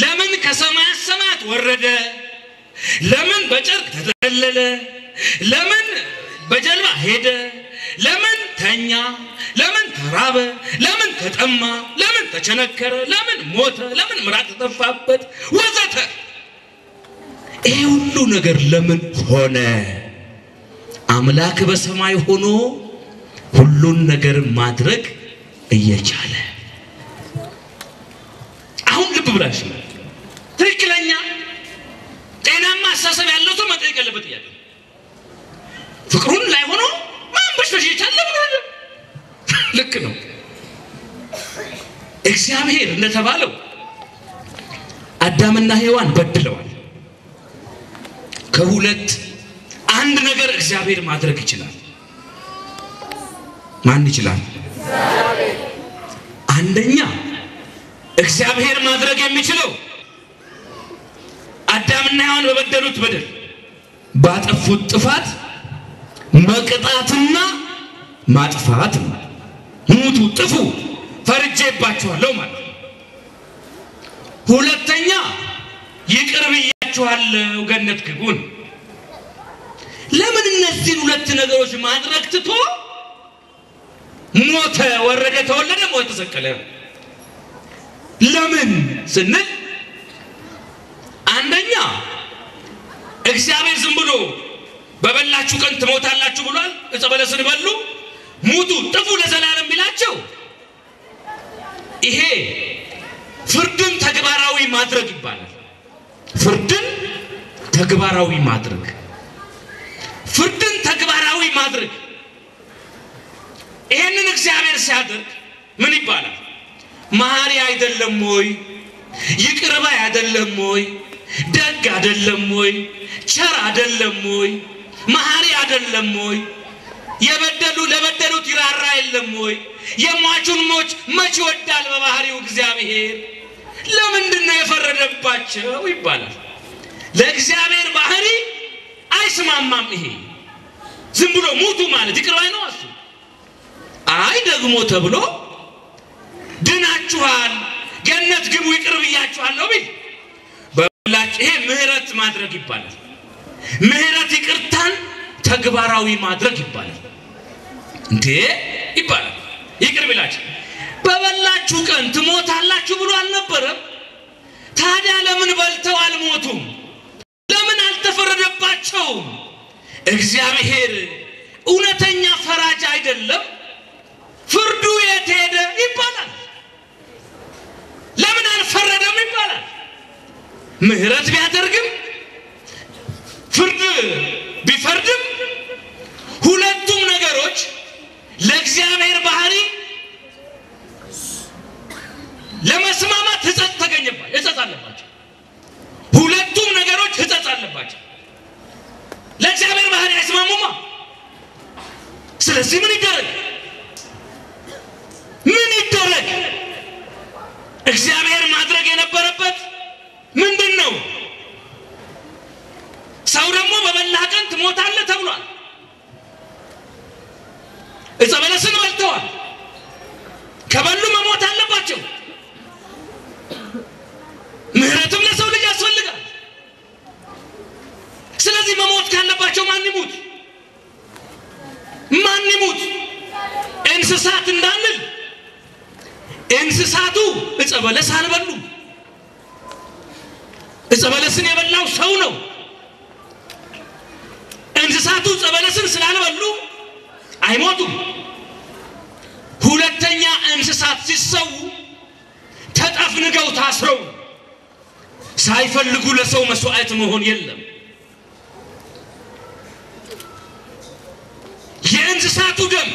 [SPEAKER 1] ለምን ከሰማያት ሰማያት ወረደ? ለምን በጨርቅ ተጠቀለለ? ለምን በጀልባ ሄደ? ለምን ተኛ? ለምን ተራበ? ለምን ተጠማ? ለምን ተቸነከረ? ለምን ሞተ? ለምን ምራቅ ተተፋበት? ወዘተ። ይሄ ሁሉ ነገር ለምን ሆነ? አምላክ በሰማይ ሆኖ ሁሉን ነገር ማድረግ እየቻለ ብላችሁ ትክክለኛ ጤናማ አስተሳሰብ ያለው ሰው መጠየቅ ያለበት ጥያቄ ፍቅሩን ላይ ሆኖ ማንበሽበሽ የቻለ ልክ ነው። እግዚአብሔር እንደተባለው አዳምና ሔዋን በድለዋል። ከሁለት አንድ ነገር እግዚአብሔር ማድረግ ይችላል። ማን ይችላል? አንደኛ እግዚአብሔር ማድረግ የሚችለው አዳምና ሔዋን በበደሉት በደል ባጠፉት ጥፋት መቅጣትና ማጥፋት ነው። ሙቱ፣ ጥፉ፣ ፈርጄባችኋለሁ ማለት ነው። ሁለተኛ ይቅር ብያችኋለሁ፣ ገነት ግቡን። ለምን እነዚህን ሁለት ነገሮች ማድረግ ትቶ ሞተ፣ ወረደ፣ ተወለደ፣ ሞተ፣ ተሰቀለ? ለምን ስንል አንደኛ እግዚአብሔር ዝም ብሎ በበላችሁ ቀን ትሞታላችሁ ብሏል። ዕፀ በለስን በሉ፣ ሙቱ፣ ጥፉ ለዘላለም ቢላቸው ይሄ ፍርድን ተግባራዊ ማድረግ ይባላል። ፍርድን ተግባራዊ ማድረግ ፍርድን ተግባራዊ ማድረግ ይሄንን እግዚአብሔር ሲያደርግ ምን ይባላል? መሐሪ አይደለም ወይ? ይቅር ባይ አይደለም ወይ? ደግ አይደለም ወይ? ቸር አይደለም ወይ? መሐሪ አይደለም ወይ? የበደሉ ለበደሉት ይራራ የለም ወይ? የሟቹን ሞች መች ይወዳል በባህሪው እግዚአብሔር? ለምንድን ነው የፈረደባቸው ይባላል። ለእግዚአብሔር ባህሪ አይስማማም። ይሄ ዝም ብሎ ሙቱ ማለት ይቅር ባይ ነው። አይ ደግሞ ተብሎ ድናችኋል፣ ገነት ግቡ፣ ይቅር ብያችኋለሁ ቢል በላች ይሄ ምህረት ማድረግ ይባላል። ምህረት ይቅርታን ተግባራዊ ማድረግ ይባላል። እንዴ ይባላል። ይቅር ቢላችሁ በበላችሁ ቀን ትሞታላችሁ ብሎ አልነበረም? ታዲያ ለምን በልተው አልሞቱም? ለምን አልተፈረደባቸውም? እግዚአብሔር እውነተኛ ፈራጅ አይደለም? ፍርዱ የት ሄደ ይባላል። ለምን አልፈረደም ይባላል። ምህረት ቢያደርግም ፍርድ ቢፈርድም ሁለቱም ነገሮች ለእግዚአብሔር ባህሪ ለመስማማት ሕጸት ተገኘባቸው፣ ሕጸት አለባቸው። ሁለቱም ነገሮች ሕጸት አለባቸው። ለእግዚአብሔር ባህሪ አይስማሙማ። ስለዚህ ምን ይደረግ? ምን ይደረግ? እግዚአብሔር ማድረግ የነበረበት ምንድን ነው? ሰው ደግሞ በበላህ ቀን ትሞታለህ ተብሏል። ዕፀ በለስን በልተዋል። ከበሉ መሞት አለባቸው። ምህረትም ለሰው ልጅ ያስፈልጋል። ስለዚህ መሞት ካለባቸው ማን ይሙት? ማን ይሙት? እንስሳት እንዳንል እንስሳቱ ዕፀ በለስ አልበሉም። ዕፀ በለስን የበላው ሰው ነው። እንስሳቱ ዕፀ በለስን ስላልበሉ አይሞቱም። ሁለተኛ እንስሳት ሲሰዉ ተጠፍንገው ታስረው ሳይፈልጉ ለሰው መስዋዕት መሆን የለም። የእንስሳቱ ደም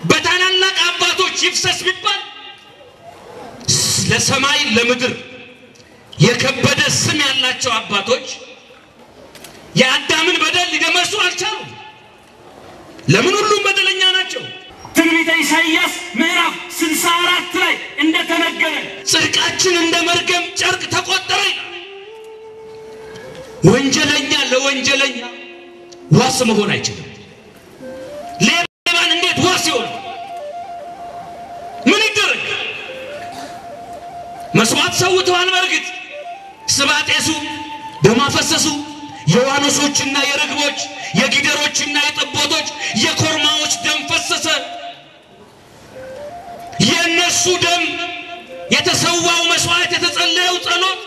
[SPEAKER 1] በታላላቅ አባቶች ይፍሰስ ቢባል ለሰማይ ለምድር የከበደ ስም ያላቸው አባቶች የአዳምን በደል ሊደመሱ አልቻሉም። ለምን? ሁሉም በደለኛ ናቸው። ትንቢተ ኢሳይያስ ምዕራፍ 64 ላይ እንደተነገረ ጽድቃችን እንደ መርገም ጨርቅ ተቆጠረ ወንጀለኛ ለወንጀለኛ ዋስ መሆን አይችልም። ሌባን እንዴት ዋስ ይሆን? ምን ይደረግ? መስዋዕት ሰውተዋል። በእርግጥ ስባ ጤሱ፣ የዋኖሶችና የርግቦች የጊደሮችና የጠቦቶች የኮርማዎች ደም ፈሰሰ። የእነሱ ደም የተሰዋው መስዋዕት የተጸለየው ጸሎት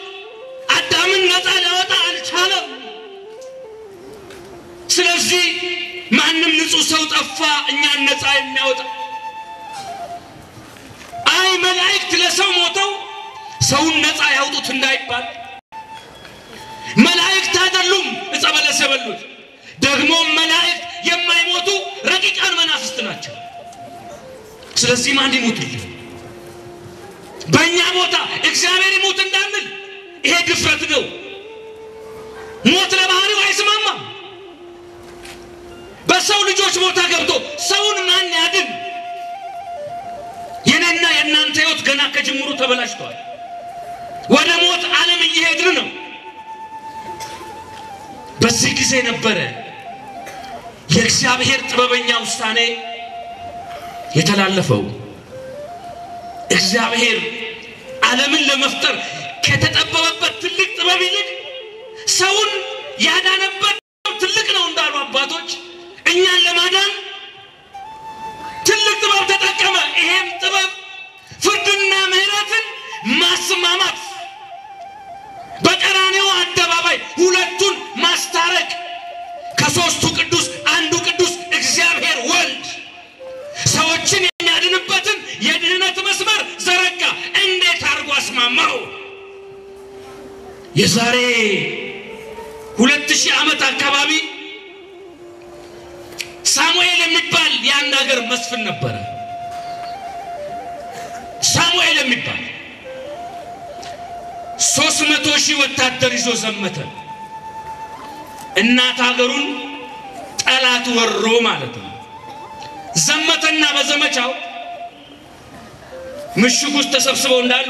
[SPEAKER 1] አዳምን ነፃ ሊያወጣ አልቻለም። ስለዚህ ማንም ንጹሕ ሰው ጠፋ እኛን ነፃ የሚያወጣ አይ መላእክት ለሰው ሞተው ሰውን ነፃ ያውጡት እንዳይባል መላእክት አይደሉም ዕፀ በለስ የበሉት። ደግሞም መላእክት የማይሞቱ ረቂቃን መናፍስት ናቸው። ስለዚህ ማን ይሞትልን? በእኛ ቦታ እግዚአብሔር ይሞት እንዳንል ይሄ ድፍረት ነው። ሞት ለባህሪው አይስማማም። በሰው ልጆች ቦታ ገብቶ ሰውን ማን ያድን? የኔና የእናንተ ሕይወት ገና ከጅምሩ ተበላሽተዋል። ወደ ሞት ዓለም እየሄድን ነው። በዚህ ጊዜ ነበረ የእግዚአብሔር ጥበበኛ ውሳኔ የተላለፈው። እግዚአብሔር ዓለምን ለመፍጠር ከተጠበበበት ትልቅ ጥበብ ይልቅ ሰውን ያዳነበት ትልቅ ነው እንዳሉ አባቶች እኛን ለማዳን ትልቅ ጥበብ ተጠቀመ። ይሄም ጥበብ ፍርድና ምሕረትን ማስማማት፣ በቀራኔው አደባባይ ሁለቱን ማስታረቅ፣ ከሦስቱ ቅዱስ አንዱ ቅዱስ እግዚአብሔር ወልድ ሰዎችን የሚያድንበትን የድህነት መስመር ዘረጋ። እንዴት አድርጎ አስማማው? የዛሬ ሁለት ሺህ ዓመት አካባቢ ሀገር መስፍን ነበረ። ሳሙኤል የሚባል ሶስት መቶ ሺህ ወታደር ይዞ ዘመተ። እናት ሀገሩን ጠላት ወሮ ማለት ነው። ዘመተና በዘመቻው ምሽግ ውስጥ ተሰብስበው እንዳሉ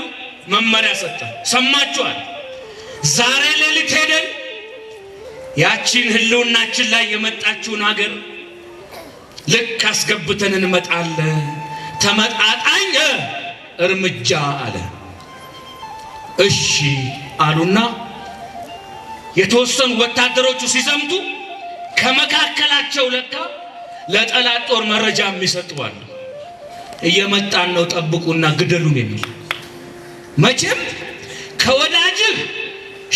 [SPEAKER 1] መመሪያ ሰጠ። ሰማችኋል? ዛሬ ሌሊት ሄደን ያቺን ህልውናችን ላይ የመጣችውን ሀገር ልክ አስገብተን እንመጣለን። ተመጣጣኝ እርምጃ አለ። እሺ አሉና የተወሰኑ ወታደሮቹ ሲዘምቱ ከመካከላቸው ለካ ለጠላት ጦር መረጃ የሚሰጡ አሉ። እየመጣን ነው ጠብቁና ግደሉን የሚል መቼም ከወዳጅህ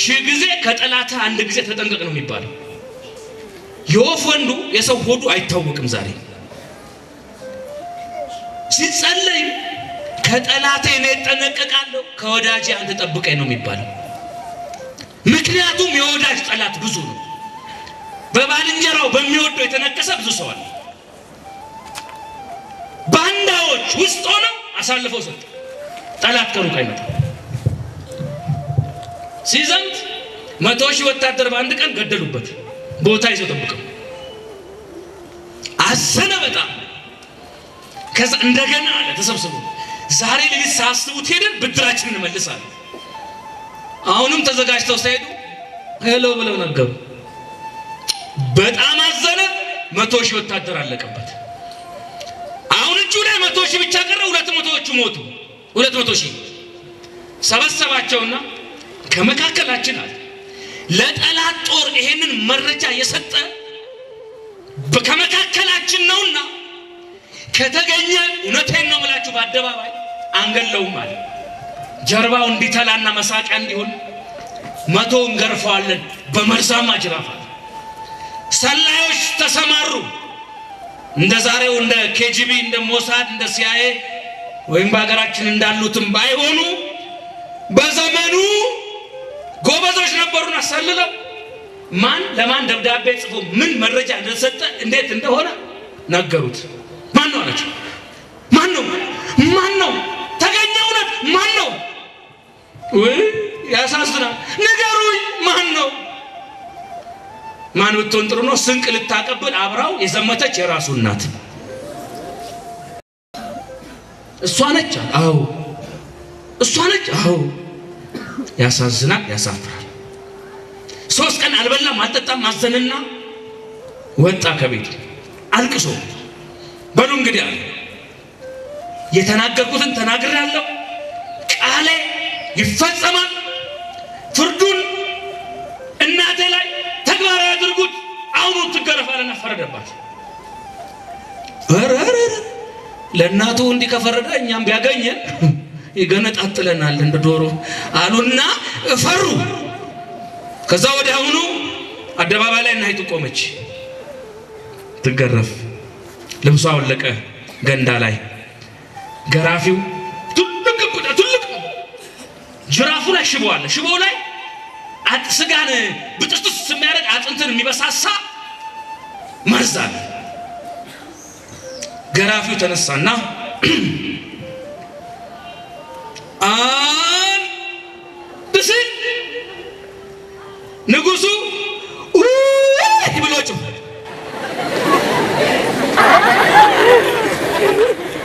[SPEAKER 1] ሺህ ጊዜ ከጠላትህ አንድ ጊዜ ተጠንቀቅ ነው የሚባለው። የወፍ ወንዱ የሰው ሆዱ አይታወቅም። ዛሬ ሲጸለይ ከጠላቴ እኔ እጠነቀቃለሁ ከወዳጄ አንተ ጠብቀኝ ነው የሚባለው። ምክንያቱም የወዳጅ ጠላት ብዙ ነው። በባልንጀራው በሚወደው የተነከሰ ብዙ ሰው አለ። ባንዳዎች ውስጥ ሆነው አሳልፈው ሰጡ። ጠላት ከሩቅ አይመጣም። ሲዘምት መቶ ሺህ ወታደር በአንድ ቀን ገደሉበት። ቦታ ይዘው ጠብቀው አዘነ በጣም። ከዛ እንደገና አለ ተሰብስቡ፣ ዛሬ ሌሊት ሳያስቡት ሄደን ብድራችንን እንመልሳለን። አሁንም ተዘጋጅተው ሳይሄዱ ሄሎ ብለው ነገሩ። በጣም አዘነ። መቶ ሺህ ወታደር አለቀበት። አሁን እጁ ላይ መቶ ሺህ ብቻ ቀረ። ሁለት መቶዎቹ ሞቱ። ሁለት መቶ ሺህ ሰበሰባቸውና ከመካከላችን አለ ለጠላት ጦር ይሄንን መረጃ የሰጠ ከመካከላችን ነውና ከተገኘ እውነቴን ነው የምላችሁ በአደባባይ አንገለውም አለ። ጀርባው እንዲተላና መሳቂያ እንዲሆን መቶ እንገርፈዋለን በመርዛማ ጅራፍ ሰላዮች ተሰማሩ። እንደ ዛሬው እንደ ኬጂቢ እንደ ሞሳድ እንደ ሲአይኤ ወይም በሀገራችን እንዳሉትም ባይሆኑ በዘመኑ ጎበዞች ነበሩን። አሰልለው ማን ለማን ደብዳቤ ጽፎ ምን መረጃ እንደሰጠ እንዴት እንደሆነ ነገሩት። ማን ነው አላቸው። ማን ነው ማን ነው ተገኘ? እውነት ማን ነው? ያሳዝናል። ንገሩኝ፣ ማን ነው? ማን ብትሆን ጥሩ ነው? ስንቅ ልታቀብል አብራው የዘመተች የራሱ እናት እሷ ነች? አዎ። እሷ ነች? አዎ። ያሳዝናል፣ ያሳፍራል። ሶስት ቀን አልበላም አልጠጣም፣ አዘንና ወጣ ከቤቱ አልቅሶ። በሉ እንግዲህ አለ የተናገርኩትን ተናግሬያለሁ፣ ቃሌ ይፈጸማል። ፍርዱን እናቴ ላይ ተግባራዊ አድርጉት፣ አሁኑ ትገረፋልና ፈረደባት። ለእናቱ እንዲህ ከፈረደ እኛም ቢያገኘን ይገነጣጥለናል እንደ ዶሮ አሉና ፈሩ። ከዛ ወዲያውኑ አደባባይ ላይ እናይቱ ቆመች። ትገረፍ፣ ልብሷ አወለቀ ገንዳ ላይ። ገራፊው ትልቅ ቁጣ ትልቅ ጅራፉ ላይ ሽቦ አለ። ሽቦው ላይ ስጋን ብጥስጥስ የሚያደርግ አጥንትን የሚበሳሳ መርዝ አለ። ገራፊው ተነሳና አንድ ሲል ንጉሱ ብሎ ጮኸ።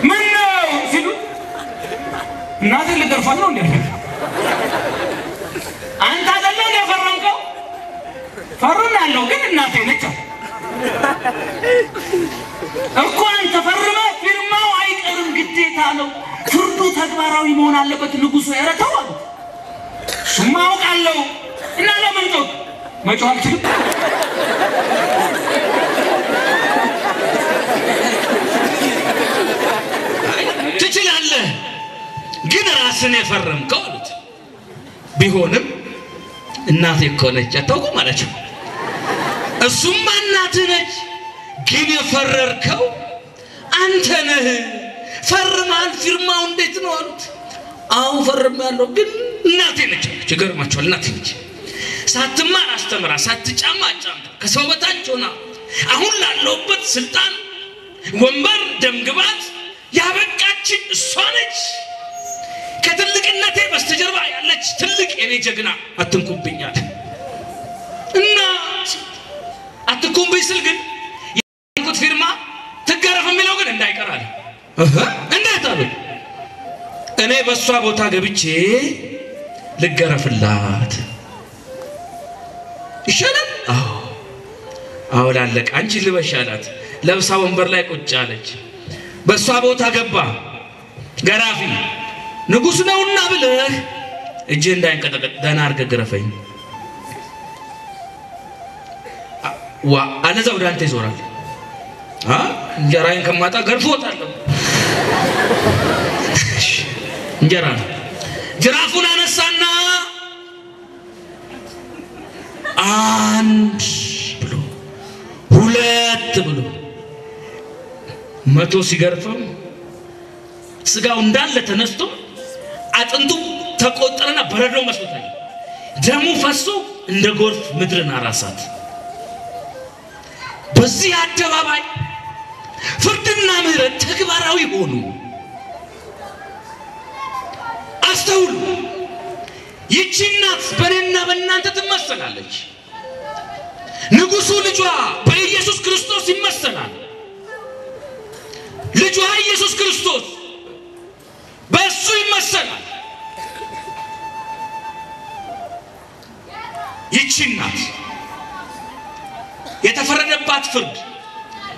[SPEAKER 1] ምን ነው ሲሉ እናቴን ልገርፋት ነው እንዲ አንተ አይደለ እንዲ ያፈረምከው ፈርም ያለው ግን እናቴ ነች እኮ አንተ ፈርመ ፊርማው አይቀርም ግዴታ ነው ተግባራዊ መሆን አለበት ንጉሱ። ያረተው አሉ። እሱማ አውቃለሁ። እና ለምን ጮህ መጮህ አልችልም። ትችላለህ ግን ራስን የፈረምከው አሉት። ቢሆንም እናቴ እኮ ነች። አታውቁም አላቸው እሱማ እናትህ ነች። ግን የፈረርከው አንተ ነህ ፈርማል። ፊርማው እንዴት ነው አሉት። አዎ ፈርም ያለው ግን እናቴ ነች አለች። ይገርማቸዋል እናቴ ነች። ሳትማር አስተምራ ሳትጫማ አጫምታ ከሰው በታች ሆና አሁን ላለሁበት ስልጣን ወንበር ደምግባት ያበቃችን እሷ ነች። ከትልቅነቴ በስተጀርባ ያለች ትልቅ የኔ ጀግና አትንኩብኛል እና አትንኩብኝ ስል ግን የኩት ፊርማ ትገረፍ የሚለው ግን እህ፣ እንዴት አሉ እኔ በእሷ ቦታ ገብቼ ልገረፍላት። ይሻላል? አዎ። አዎ አንቺ ልበሽ አላት። ለብሳ ወንበር ላይ ቁጭ አለች። በእሷ ቦታ ገባ። ገራፊ። ንጉሥ ነውና ብለህ እጅህ እንዳይንቀጠቀጥ ደህና አድርገህ ግረፈኝ። ዋ አለዛ ወደ አንተ ይዞራል። እንጀራዬን ከማጣ ገርፎ እንጀራ ነው ጅራፉን አነሳና አንድ ብሎ ሁለት ብሎ መቶ ሲገርፈው ስጋው እንዳለ ተነስቶ አጥንቱ ተቆጠረና በረዶ መስሎታል። ደሙ ፈሶ እንደ ጎርፍ ምድርን አራሳት። በዚህ አደባባይ ፍርድና ምሕረት ተግባራዊ ሆኑ። አስተውሉ። ይቺ እናት በእኔና በእናንተ ትመሰላለች። ንጉሡ ልጇ በኢየሱስ ክርስቶስ ይመሰላል። ልጇ ኢየሱስ ክርስቶስ በእሱ ይመሰላል። ይቺ እናት የተፈረደባት ፍርድ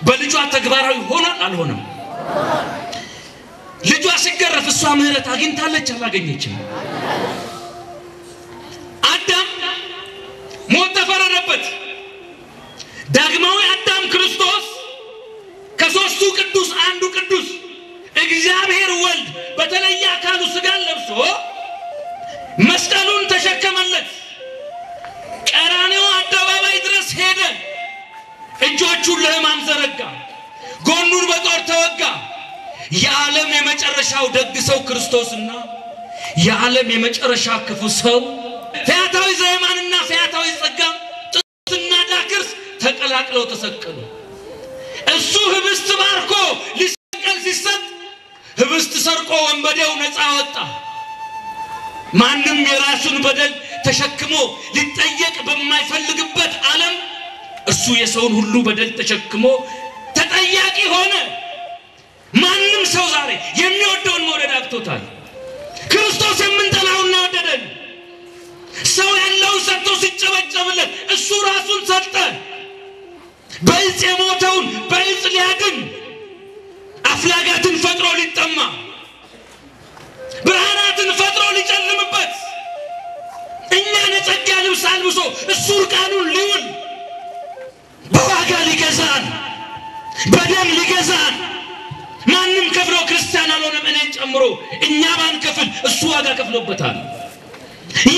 [SPEAKER 1] በልጇ ተግባራዊ ሆኗል አልሆነም? ልጇ ሲገረፍ እሷ ምሕረት አግኝታለች አላገኘችም? አዳም ሞት ተፈረደበት። ዳግማዊ አዳም ክርስቶስ ከሦስቱ ቅዱስ አንዱ ቅዱስ እግዚአብሔር ወልድ በተለየ አካሉ ሥጋን ለብሶ መስቀሉን ተሸከመለት። ቀራኔው አደባባይ ድረስ ሄደ። እጆቹን ለሕማም ዘረጋ። ጎኑን በጦር ተወጋ። የዓለም የመጨረሻው ደግ ሰው ክርስቶስና የዓለም የመጨረሻ ክፉ ሰው ፈያታዊ ዘየማንና ፈያታዊ ጸጋም ጥትና ዳክርስ ተቀላቅለው ተሰቀሉ። እሱ ህብስት ባርኮ ሊሰቀል ሲሰጥ ህብስት ሰርቆ ወንበዴው ነፃ ወጣ። ማንም የራሱን በደል ተሸክሞ ሊጠየቅ በማይፈልግበት ዓለም እሱ የሰውን ሁሉ በደል ተሸክሞ ተጠያቂ ሆነ። ማንም ሰው ዛሬ የሚወደውን መውደድ ጠልቶታል። ክርስቶስ የምንጠላውና ወደደን። ሰው ያለውን ሰጥቶ ሲጨበጨብለት እሱ ራሱን ሰጠ። በዕፅ የሞተውን በዕፅ ሊያድን አፍላጋትን ፈጥሮ ሊጠማ ብርሃናትን ፈጥሮ ሊጨልምበት እኛን የጸጋ ልብስ አልብሶ እሱ እርቃኑን ሊውል በዋጋ ሊገዛን በደም ሊገዛን ማንም ከፍሎ ክርስቲያን አልሆነም፣ እኔን ጨምሮ። እኛ ባንከፍል እሱ ዋጋ ከፍሎበታል።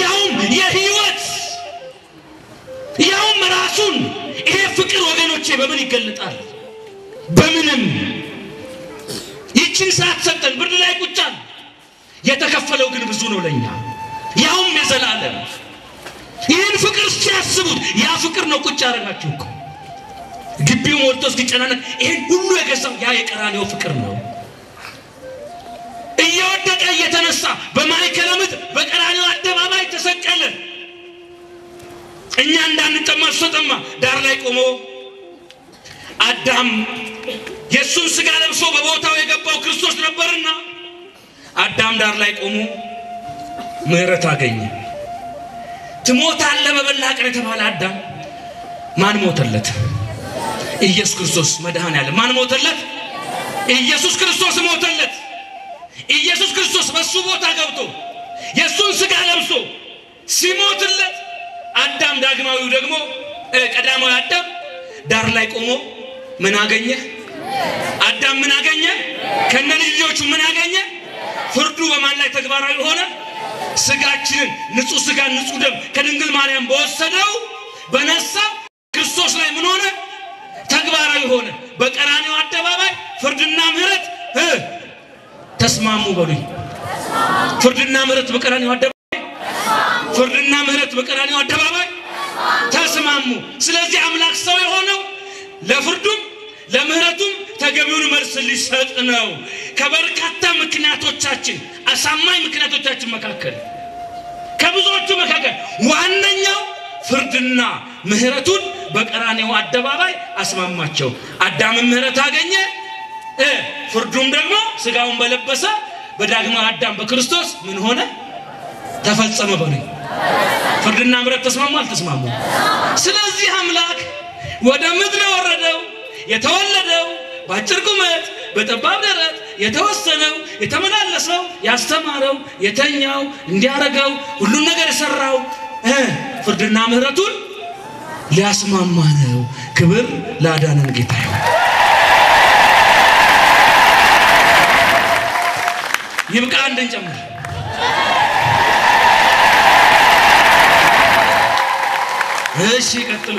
[SPEAKER 1] ያውም የህይወት ያውም ራሱን። ይሄ ፍቅር ወገኖቼ በምን ይገለጣል? በምንም። ይችን ሰዓት ሰጠን፣ ብርድ ላይ ቁጫል። የተከፈለው ግን ብዙ ነው ለእኛ፣ ያውም የዘላለም። ይህን ፍቅር ሲያስቡት ያ ፍቅር ነው ቁጭ ያደረጋችሁ እኮ ግቢው ሞልቶ እስኪጨናነቅ ይህን ሁሉ የገዛው ያ የቀራኔው ፍቅር ነው። እየወደቀ እየተነሳ በማዕከለ ምድር በቀራኔው አደባባይ ተሰቀለ። እኛ እንዳንጠማ እሱ ተጠማ። ዳር ላይ ቆሞ አዳም የእሱን ስጋ ለብሶ በቦታው የገባው ክርስቶስ ነበርና አዳም ዳር ላይ ቆሞ ምሕረት አገኘ። ትሞታለህ በበላ ቀን የተባለ አዳም ማን ሞተለት? ኢየሱስ ክርስቶስ መድኃኔዓለም ማን ሞተለት? ኢየሱስ ክርስቶስ ሞተለት። ኢየሱስ ክርስቶስ በሱ ቦታ ገብቶ የእሱን ስጋ ለብሶ ሲሞትለት አዳም ዳግማዊው ደግሞ ቀዳማዊ አዳም ዳር ላይ ቆሞ ምን አገኘ? አዳም ምን አገኘ? ከነ ልጆቹ ምን አገኘ? ፍርዱ በማን ላይ ተግባራዊ ሆነ? ስጋችንን ንጹህ ስጋ ንጹህ ደም ከድንግል ማርያም በወሰደው በነሳው ክርስቶስ ላይ ምን ሆነ? ተግባራዊ ሆነ። በቀራኔው አደባባይ ፍርድና ምሕረት እ ተስማሙ በሉኝ። ፍርድና ምሕረት በቀራኔው አደባባይ ፍርድና ምሕረት በቀራኔው አደባባይ ተስማሙ። ስለዚህ አምላክ ሰው የሆነው ለፍርዱም ለምሕረቱም ተገቢውን መልስ ሊሰጥ ነው። ከበርካታ ምክንያቶቻችን አሳማኝ ምክንያቶቻችን መካከል ከብዙዎቹ መካከል ዋነኛው ፍርድና ምሕረቱን በቀራኔው አደባባይ አስማማቸው። አዳምን ምሕረት አገኘ፣ ፍርዱም ደግሞ ስጋውን በለበሰ በዳግማዊ አዳም በክርስቶስ ምን ሆነ? ተፈጸመ በሉኝ። ፍርድና ምሕረት ተስማሙ አልተስማሙ? ስለዚህ አምላክ ወደ ምድር የወረደው የተወለደው በአጭር ቁመት በጠባብ ደረት የተወሰነው የተመላለሰው ያስተማረው የተኛው እንዲያረገው ሁሉን ነገር የሰራው ፍርድና ምሕረቱን ሊያስማማ ነው። ክብር ላዳነን ጌታ ይሁን። ይብቃ እንድንጨምር እሺ፣ ቀጥሉ።